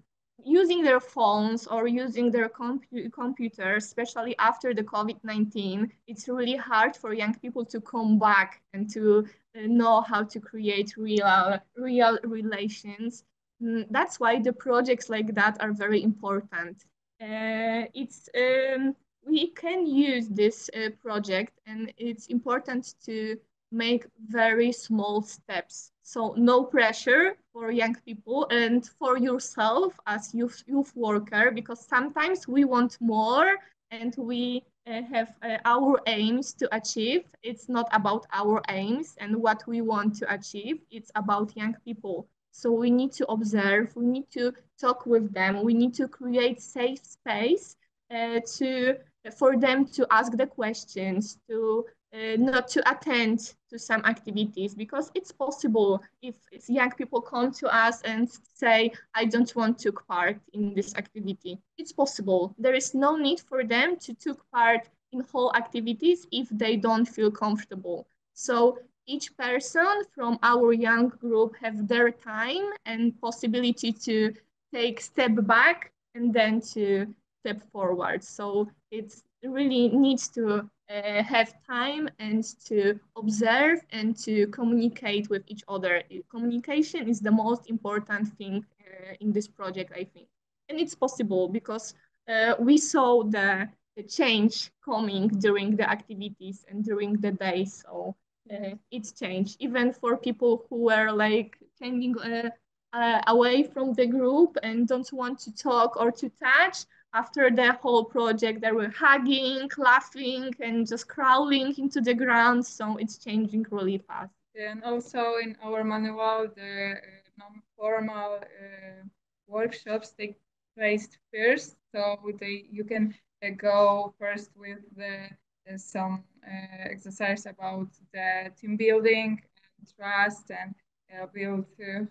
using their phones or using their compu computers, especially after the COVID-19, it's really hard for young people to come back and to uh, know how to create real, real relations. Mm, that's why the projects like that are very important. Uh, it's um, we can use this uh, project and it's important to make very small steps. So no pressure for young people and for yourself as youth, youth worker, because sometimes we want more and we uh, have uh, our aims to achieve. It's not about our aims and what we want to achieve. It's about young people. So we need to observe, we need to talk with them, we need to create safe space uh, to for them to ask the questions, to uh, not to attend to some activities because it's possible if, if young people come to us and say, I don't want to take part in this activity. It's possible. There is no need for them to take part in whole activities if they don't feel comfortable. So each person from our young group have their time and possibility to take step back and then to step forward. So it's really needs to uh, have time and to observe and to communicate with each other. Communication is the most important thing uh, in this project, I think. And it's possible because uh, we saw the, the, change coming during the activities and during the day. So uh, it's changed. Even for people who were like standing uh, uh, away from the group and don't want to talk or to touch, after the whole project, they were hugging, laughing, and just crawling into the ground. So it's changing really fast. And also in our manual, the uh, non-formal uh, workshops take place first. So they you can uh, go first with the uh, some uh, exercise about the team building and trust and uh, build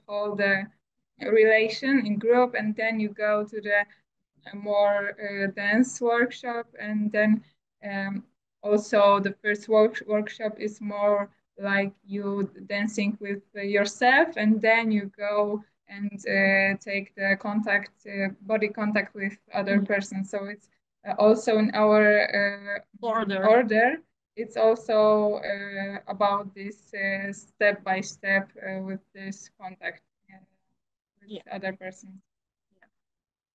hold the relation in group, and then you go to the more uh, dense workshop and then um, also the first work workshop is more like you dancing with yourself and then you go and uh, take the contact uh, body contact with other mm -hmm. person so it's uh, also in our uh, order order it's also uh, about this step by step with this contact with yeah. other person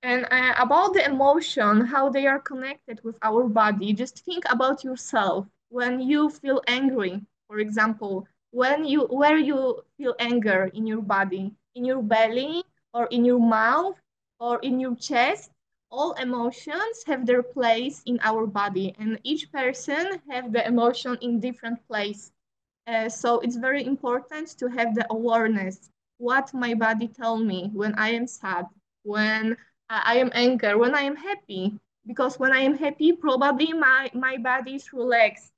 and uh, about the emotion, how they are connected with our body, just think about yourself. When you feel angry, for example, when you where you feel anger in your body, in your belly or in your mouth or in your chest, all emotions have their place in our body and each person have the emotion in different place. Uh, so it's very important to have the awareness what my body tell me when I am sad, when I am angry, when I am happy. Because when I am happy, probably my, my body is relaxed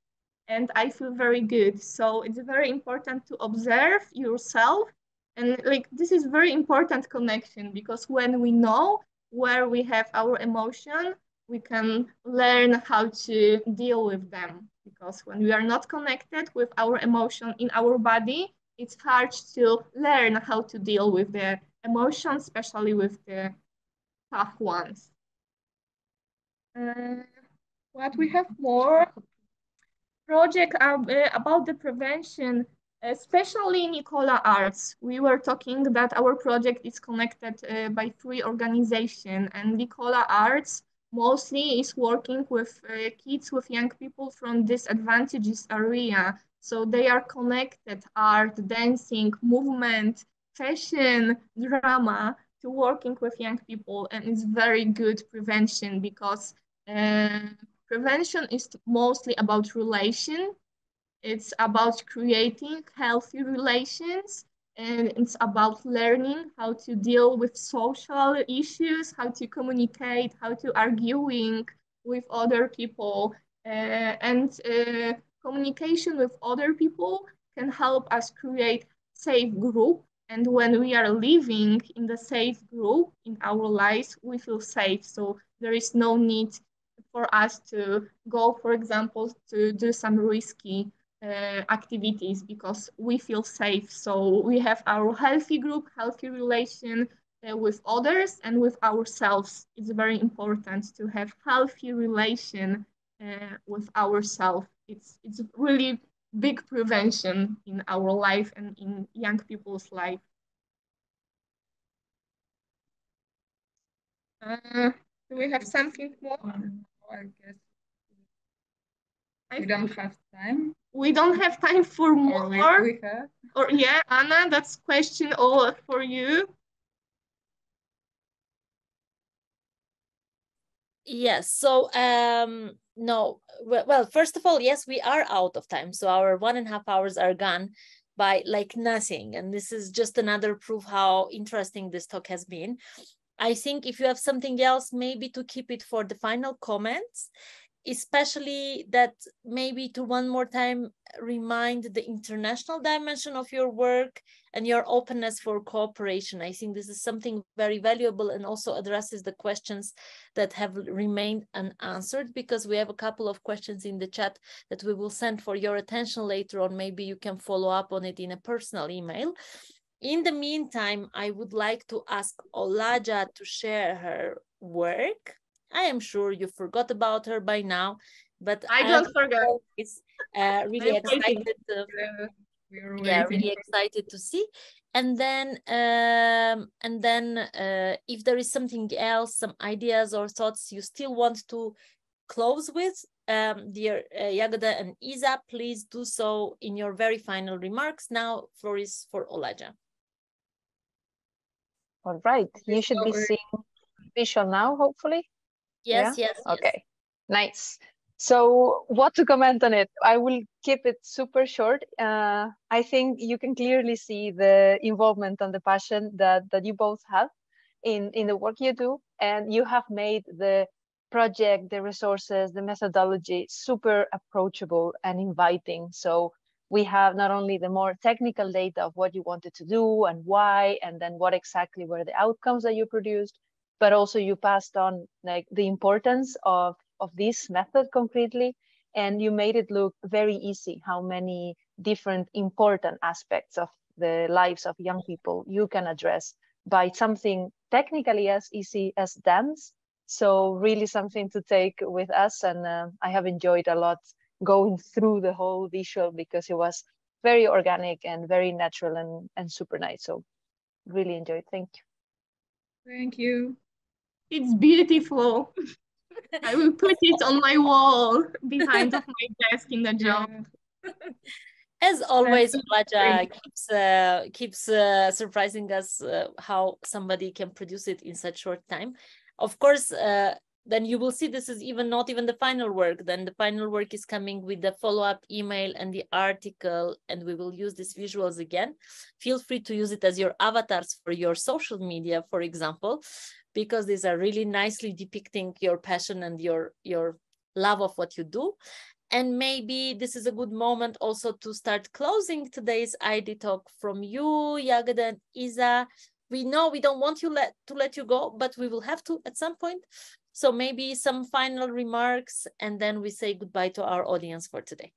and I feel very good. So it's very important to observe yourself. And like this is very important connection because when we know where we have our emotion, we can learn how to deal with them. Because when we are not connected with our emotion in our body, it's hard to learn how to deal with the emotion, especially with the tough ones. Uh, what we have more project uh, about the prevention, especially Nicola Arts. We were talking that our project is connected uh, by three organizations and Nicola Arts mostly is working with uh, kids, with young people from disadvantages area. So they are connected art, dancing, movement, fashion, drama to working with young people. And it's very good prevention because uh, prevention is mostly about relation. It's about creating healthy relations and it's about learning how to deal with social issues, how to communicate, how to arguing with other people. Uh, and uh, communication with other people can help us create safe group. And when we are living in the safe group in our lives, we feel safe. So there is no need for us to go, for example, to do some risky uh, activities because we feel safe. So we have our healthy group, healthy relation uh, with others and with ourselves. It's very important to have healthy relation uh, with ourselves. It's it's really big prevention in our life and in young people's life. Uh, do we have something more? I guess we don't have time. We don't have time for more. Or we, we have. Or yeah, Anna, that's question all for you. Yes. So um no well first of all yes we are out of time. So our one and a half hours are gone by like nothing. And this is just another proof how interesting this talk has been. I think if you have something else, maybe to keep it for the final comments, especially that maybe to one more time remind the international dimension of your work and your openness for cooperation. I think this is something very valuable and also addresses the questions that have remained unanswered because we have a couple of questions in the chat that we will send for your attention later on. Maybe you can follow up on it in a personal email. In the meantime, I would like to ask Olaja to share her work. I am sure you forgot about her by now, but I don't forget. It's uh, really excited to, yeah, really excited to see. And then, um, and then, uh, if there is something else, some ideas or thoughts you still want to close with, um, dear uh, Jagoda and Isa, please do so in your very final remarks. Now, floor is for Olaja. All right, you should be seeing visual now, hopefully. Yes, yeah? yes. Okay, yes. nice. So what to comment on it? I will keep it super short. Uh, I think you can clearly see the involvement and the passion that, that you both have in, in the work you do. And you have made the project, the resources, the methodology super approachable and inviting. So we have not only the more technical data of what you wanted to do and why, and then what exactly were the outcomes that you produced, but also you passed on like the importance of, of this method concretely. And you made it look very easy how many different important aspects of the lives of young people you can address by something technically as easy as dance. So really something to take with us. And uh, I have enjoyed a lot going through the whole visual because it was very organic and very natural and, and super nice. So really enjoyed. Thank you. Thank you. It's beautiful. I will put it on my wall behind of my desk in the job. As always, Olaja keeps uh, keeps uh, surprising us uh, how somebody can produce it in such short time. Of course, uh, then you will see this is even not even the final work. Then the final work is coming with the follow-up email and the article, and we will use these visuals again. Feel free to use it as your avatars for your social media, for example, because these are really nicely depicting your passion and your, your love of what you do. And maybe this is a good moment also to start closing today's ID talk from you, Jagoda and Isa. We know we don't want you let, to let you go, but we will have to at some point. So maybe some final remarks and then we say goodbye to our audience for today.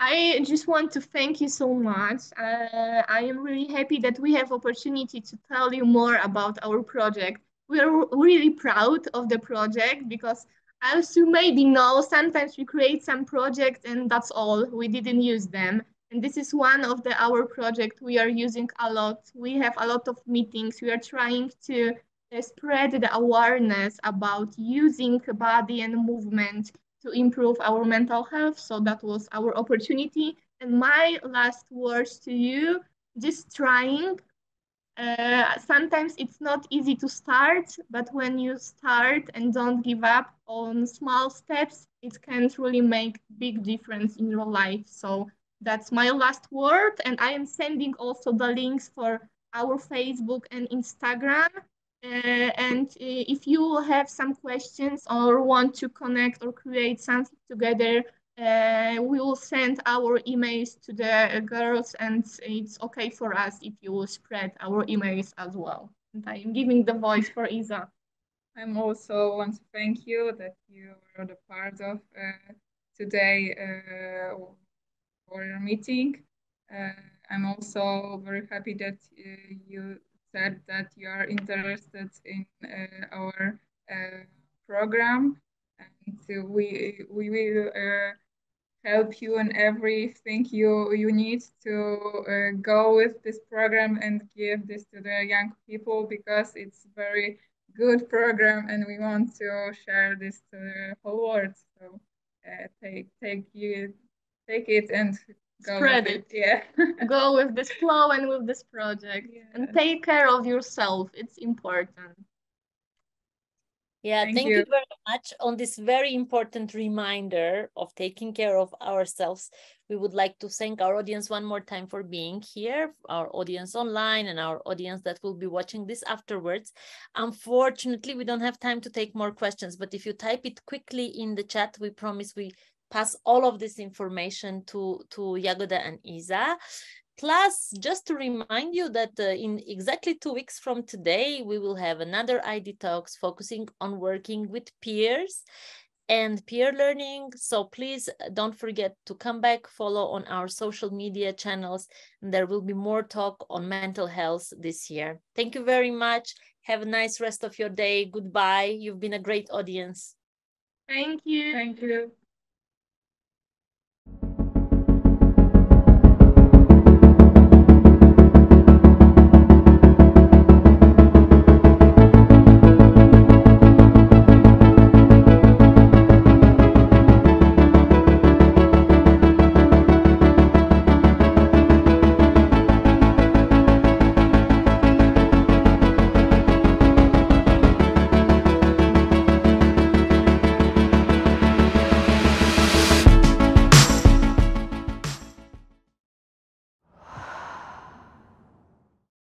I just want to thank you so much. Uh, I am really happy that we have opportunity to tell you more about our project. we're really proud of the project because as you maybe know, sometimes we create some projects and that's all, we didn't use them. And this is one of the our project we are using a lot. We have a lot of meetings. We are trying to spread the awareness about using body and movement to improve our mental health. So that was our opportunity. And my last words to you, just trying. Uh, sometimes it's not easy to start, but when you start and don't give up on small steps, it can truly make big difference in your life. So that's my last word. And I am sending also the links for our Facebook and Instagram. Uh, and uh, if you have some questions or want to connect or create something together, uh, we will send our emails to the girls and it's okay for us if you will spread our emails as well. And I am giving the voice for Isa. I'm also want to thank you that you were the part of uh, today uh, for your meeting. Uh, I'm also very happy that uh, you said that you are interested in uh, our program and we we will help you in everything you you need to uh, go with this program and give this to the young people because it's very good program and we want to share this to the whole world. So uh, take take you take it and spread it. it. yeah go with this flow and with this project yeah. and take care of yourself it's important yeah, thank, thank you. you. very much on this very important reminder of taking care of ourselves. We would like to thank our audience one more time for being here, our audience online and our audience that will be watching this afterwards. Unfortunately, we don't have time to take more questions, but if you type it quickly in the chat, we promise we pass all of this information to, to Jagoda and Isa. Plus, just to remind you that uh, in exactly two weeks from today, we will have another ID Talks focusing on working with peers and peer learning. So please uh, don't forget to come back, follow on our social media channels, and there will be more talk on mental health this year. Thank you very much. Have a nice rest of your day. Goodbye. You've been a great audience. Thank you. Thank you.